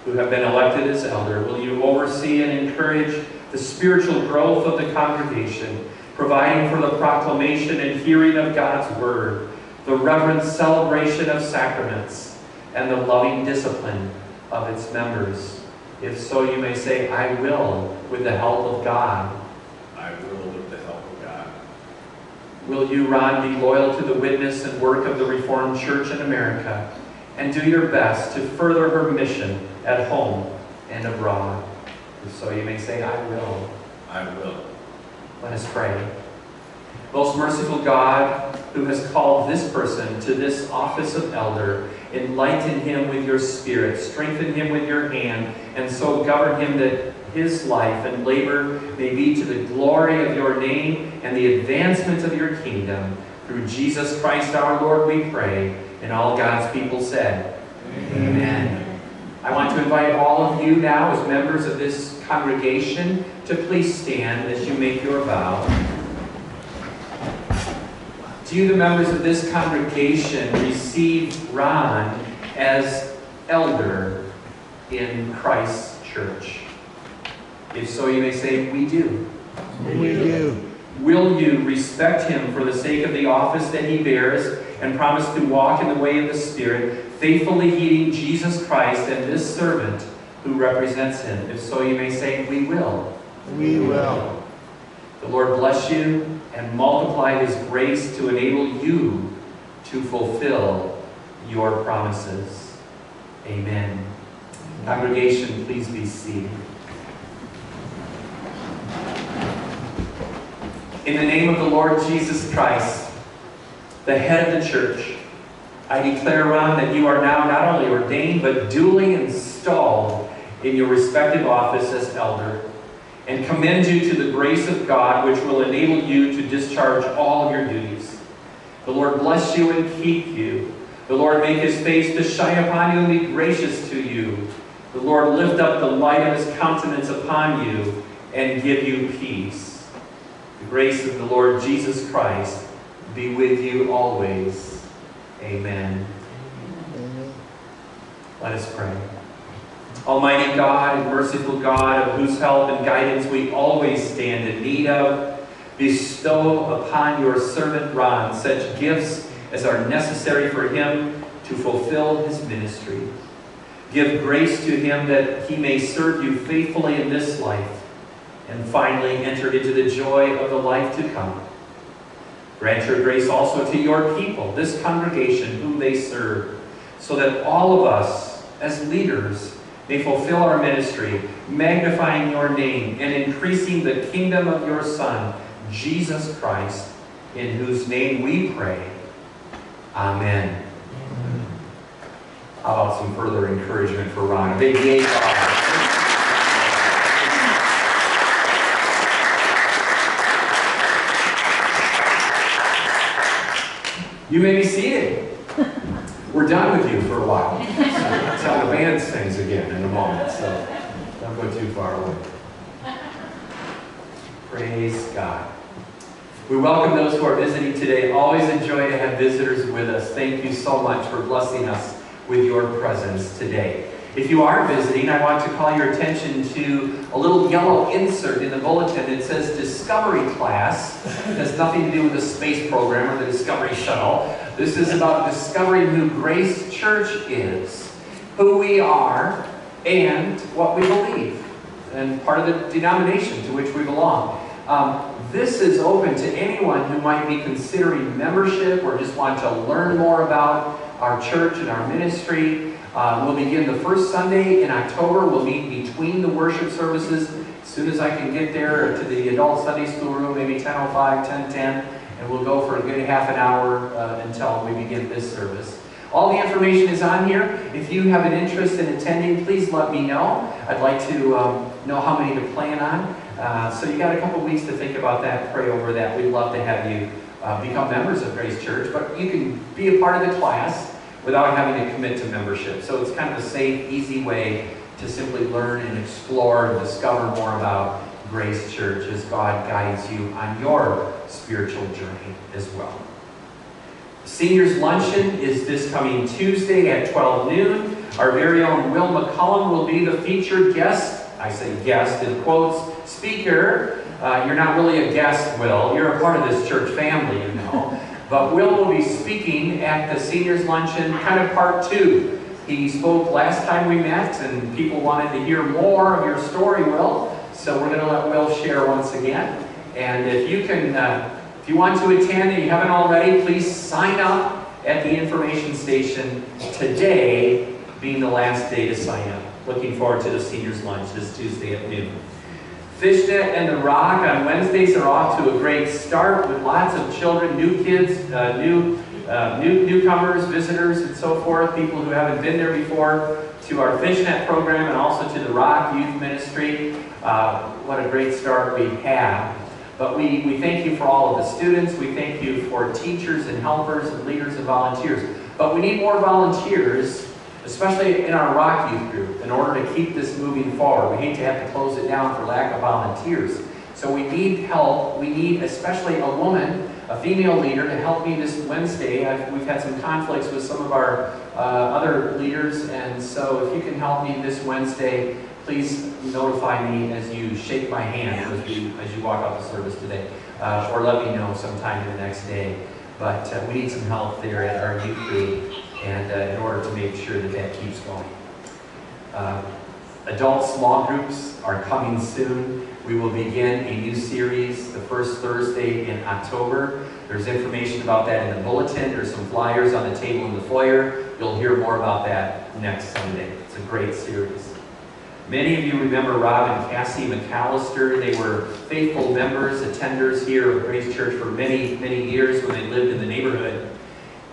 Speaker 1: who have been elected as elder, will you oversee and encourage the spiritual growth of the congregation, providing for the proclamation and hearing of God's word, the reverent celebration of sacraments, and the loving discipline of its members? If so, you may say, I will, with the help of God.
Speaker 2: I will with the help of God.
Speaker 1: Will you, Ron, be loyal to the witness and work of the Reformed Church in America and do your best to further her mission at home and abroad. And so you may say, I will.
Speaker 2: I will.
Speaker 1: Let us pray. Most merciful God, who has called this person to this office of elder, enlighten him with your spirit, strengthen him with your hand, and so govern him that his life and labor may be to the glory of your name and the advancement of your kingdom. Through Jesus Christ our Lord, we pray. And all God's people said, Amen. I want to invite all of you now, as members of this congregation, to please stand as you make your vow. Do you, the members of this congregation, receive Ron as elder in Christ's church? If so, you may say, We do.
Speaker 3: We do.
Speaker 1: Will you respect him for the sake of the office that he bears and promise to walk in the way of the Spirit, faithfully heeding Jesus Christ and this servant who represents him? If so, you may say, We will.
Speaker 3: We will.
Speaker 1: The Lord bless you and multiply his grace to enable you to fulfill your promises. Amen. Congregation, please be seated. In the name of the Lord Jesus Christ, the head of the church, I declare, Ron, that you are now not only ordained, but duly installed in your respective office as elder, and commend you to the grace of God, which will enable you to discharge all your duties. The Lord bless you and keep you. The Lord make his face to shine upon you and be gracious to you. The Lord lift up the light of his countenance upon you and give you peace. Grace of the Lord Jesus Christ be with you always. Amen. Let us pray. Almighty God and merciful God, of whose help and guidance we always stand in need of, bestow upon your servant Ron such gifts as are necessary for him to fulfill his ministry. Give grace to him that he may serve you faithfully in this life and finally enter into the joy of the life to come. Grant your grace also to your people, this congregation whom they serve, so that all of us, as leaders, may fulfill our ministry, magnifying your name and increasing the kingdom of your Son, Jesus Christ, in whose name we pray. Amen. How about some further encouragement for Ron? A big yay, You may be seated. We're done with you for a while. That's how the band sings again in a moment, so don't go too far away. Praise God. We welcome those who are visiting today. Always a joy to have visitors with us. Thank you so much for blessing us with your presence today. If you are visiting, I want to call your attention to a little yellow insert in the bulletin. that says Discovery Class. It has nothing to do with the space program or the Discovery Shuttle. This is about discovering who Grace Church is, who we are, and what we believe, and part of the denomination to which we belong. Um, this is open to anyone who might be considering membership or just want to learn more about our church and our ministry. Uh, we'll begin the first Sunday in October. We'll meet between the worship services. As soon as I can get there to the adult Sunday school room, maybe 10.05, 10.10, and we'll go for a good half an hour uh, until we begin this service. All the information is on here. If you have an interest in attending, please let me know. I'd like to um, know how many to plan on. Uh, so you got a couple weeks to think about that, pray over that. We'd love to have you uh, become members of Grace Church, but you can be a part of the class without having to commit to membership. So it's kind of a safe, easy way to simply learn and explore and discover more about Grace Church as God guides you on your spiritual journey as well. Seniors Luncheon is this coming Tuesday at 12 noon. Our very own Will McCullum will be the featured guest. I say guest in quotes, speaker. Uh, you're not really a guest, Will. You're a part of this church family, you know. But Will will be speaking at the Seniors Luncheon, kind of part two. He spoke last time we met, and people wanted to hear more of your story, Will. So we're going to let Will share once again. And if you can, uh, if you want to attend and you haven't already, please sign up at the information station today being the last day to sign up. Looking forward to the seniors lunch this Tuesday at noon. Fishnet and the Rock on Wednesdays are off to a great start with lots of children, new kids, uh, new, uh, new newcomers, visitors, and so forth, people who haven't been there before, to our Fishnet program and also to the Rock Youth Ministry. Uh, what a great start we have. But we, we thank you for all of the students. We thank you for teachers and helpers and leaders and volunteers. But we need more volunteers especially in our Rock Youth group, in order to keep this moving forward. We hate to have to close it down for lack of volunteers. So we need help. We need especially a woman, a female leader, to help me this Wednesday. I've, we've had some conflicts with some of our uh, other leaders, and so if you can help me this Wednesday, please notify me as you shake my hand as, we, as you walk out the service today, uh, or let me know sometime the next day. But uh, we need some help there at our youth group and uh, in order to make sure that that keeps going. Uh, adult small groups are coming soon. We will begin a new series the first Thursday in October. There's information about that in the bulletin. There's some flyers on the table in the foyer. You'll hear more about that next Sunday. It's a great series. Many of you remember Rob and Cassie McAllister. They were faithful members, attenders here of Grace Church for many, many years when they lived in the neighborhood.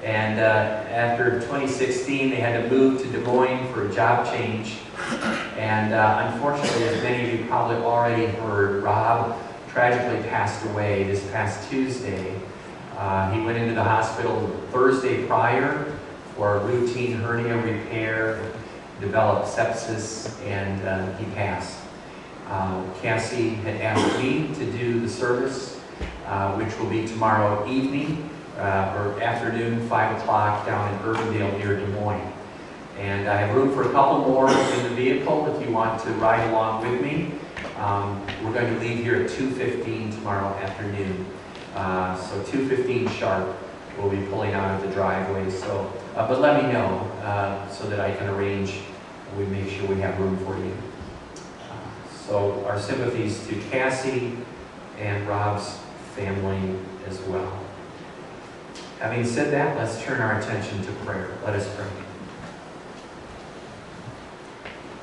Speaker 1: And uh, after 2016, they had to move to Des Moines for a job change. And uh, unfortunately, as many of you probably already heard, Rob tragically passed away this past Tuesday. Uh, he went into the hospital Thursday prior for a routine hernia repair, developed sepsis, and uh, he passed. Uh, Cassie had asked me to do the service, uh, which will be tomorrow evening uh, or afternoon, 5 o'clock, down in Urbandale near Des Moines. And I have room for a couple more in the vehicle if you want to ride along with me. Um, we're going to leave here at 2.15 tomorrow afternoon. Uh, so 2.15 sharp, we'll be pulling out of the driveway. So, uh, but let me know uh, so that I can arrange, we make sure we have room for you. So our sympathies to Cassie and Rob's family as well. Having said that, let's turn our attention to prayer. Let us pray.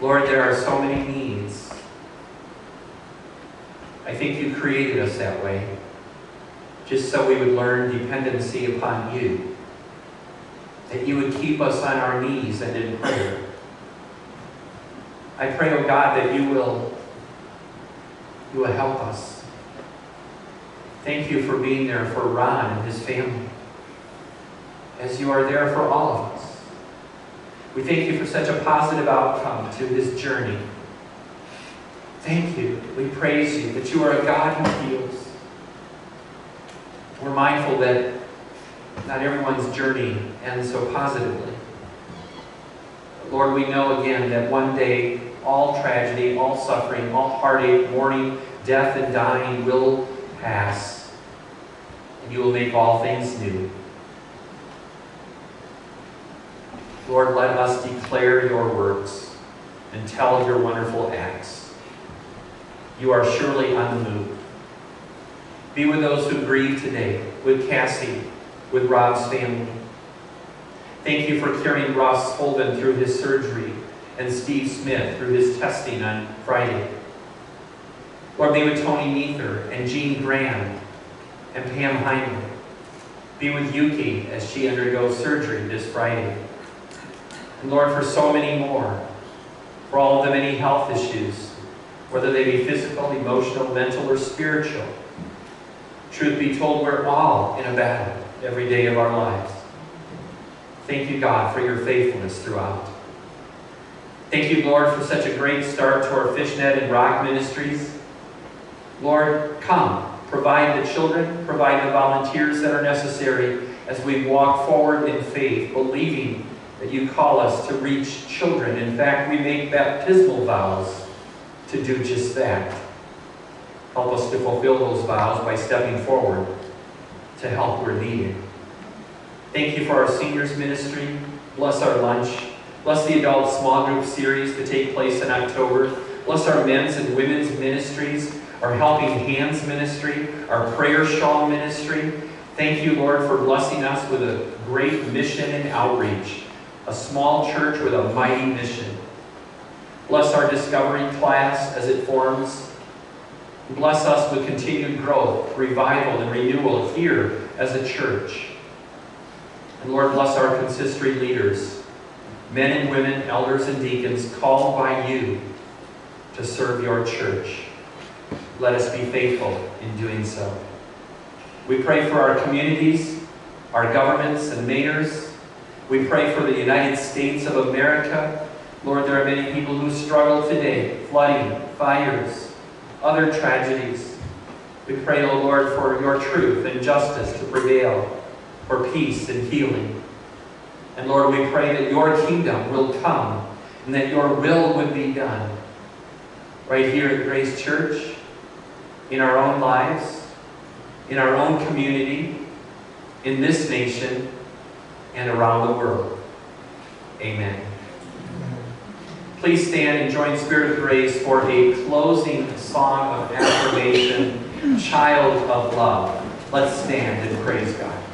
Speaker 1: Lord, there are so many needs. I think you created us that way, just so we would learn dependency upon you. That you would keep us on our knees and in prayer. I pray, oh God, that you will, you will help us. Thank you for being there for Ron and his family as you are there for all of us. We thank you for such a positive outcome to this journey. Thank you. We praise you that you are a God who heals. We're mindful that not everyone's journey ends so positively. Lord, we know again that one day all tragedy, all suffering, all heartache, mourning, death, and dying will pass. And you will make all things new. Lord, let us declare your works and tell your wonderful acts. You are surely unmoved. Be with those who grieve today, with Cassie, with Rob's family. Thank you for carrying Ross Holden through his surgery and Steve Smith through his testing on Friday. Lord, be with Tony Neither and Jean Graham and Pam Hyman. Be with Yuki as she undergoes surgery this Friday. And Lord, for so many more, for all of the many health issues, whether they be physical, emotional, mental, or spiritual. Truth be told, we're all in a battle every day of our lives. Thank you, God, for your faithfulness throughout. Thank you, Lord, for such a great start to our fishnet and rock ministries. Lord, come, provide the children, provide the volunteers that are necessary as we walk forward in faith, believing that you call us to reach children. In fact, we make baptismal vows to do just that. Help us to fulfill those vows by stepping forward to help where needed. Thank you for our seniors ministry. Bless our lunch. Bless the adult small group series to take place in October. Bless our men's and women's ministries, our Helping Hands ministry, our Prayer Shawl ministry. Thank you, Lord, for blessing us with a great mission and outreach, a small church with a mighty mission. Bless our discovery class as it forms. Bless us with continued growth, revival, and renewal here as a church. And Lord, bless our consistory leaders, men and women, elders and deacons called by you to serve your church. Let us be faithful in doing so. We pray for our communities, our governments and mayors. We pray for the United States of America. Lord, there are many people who struggle today, flooding, fires, other tragedies. We pray, O oh Lord, for your truth and justice to prevail, for peace and healing. And Lord, we pray that your kingdom will come and that your will would be done right here at Grace Church, in our own lives, in our own community, in this nation, and around the world. Amen. Please stand and join Spirit of Grace for a closing song of affirmation, Child of Love. Let's stand and praise God.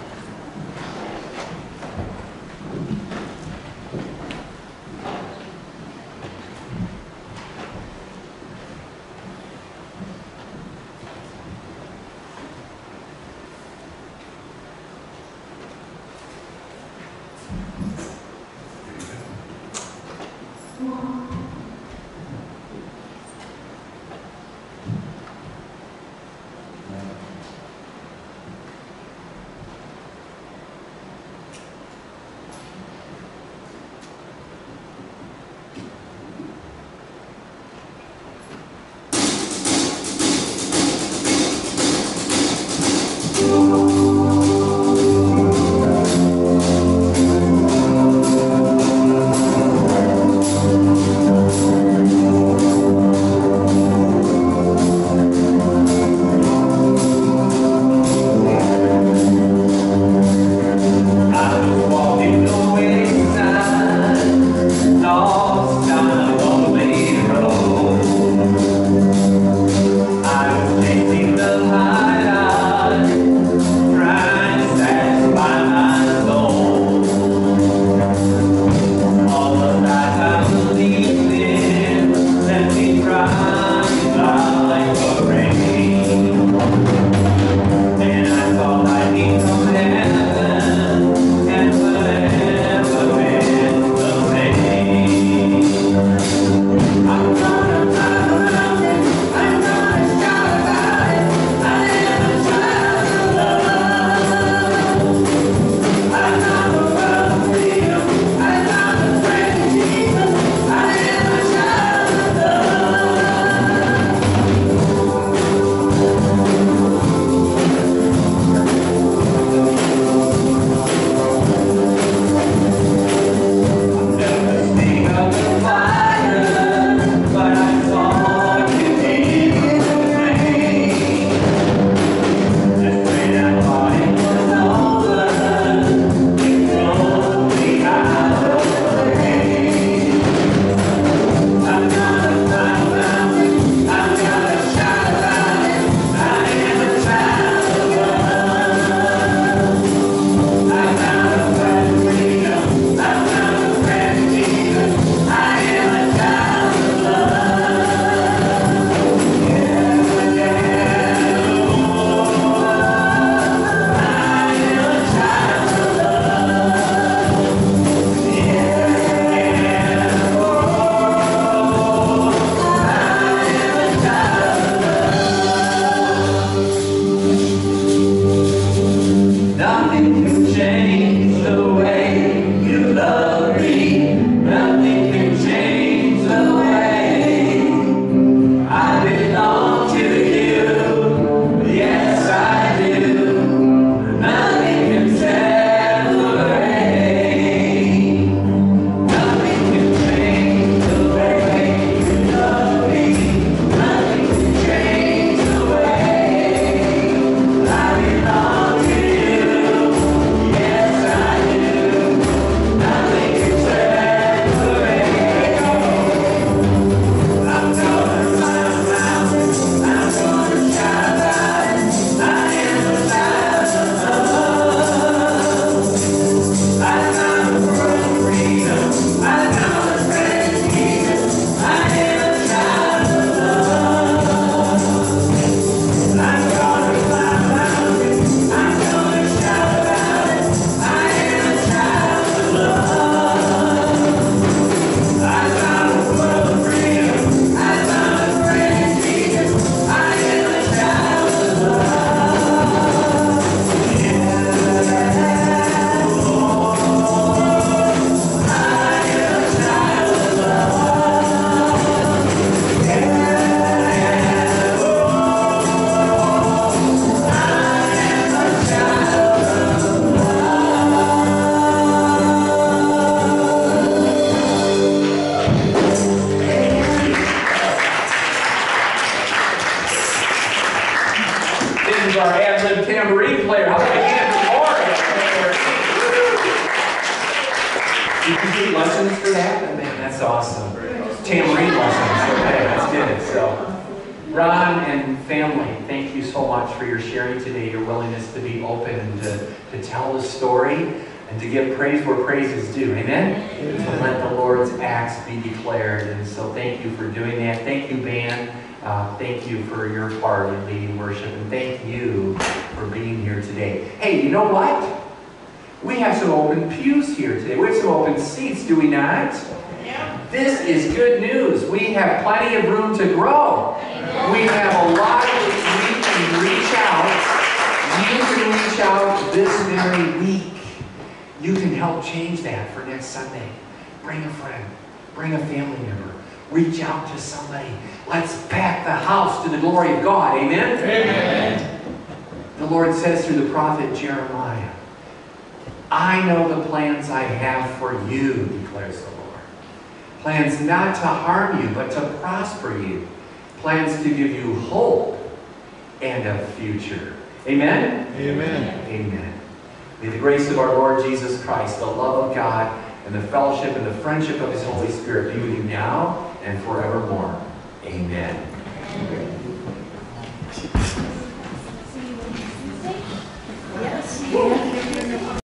Speaker 1: Now.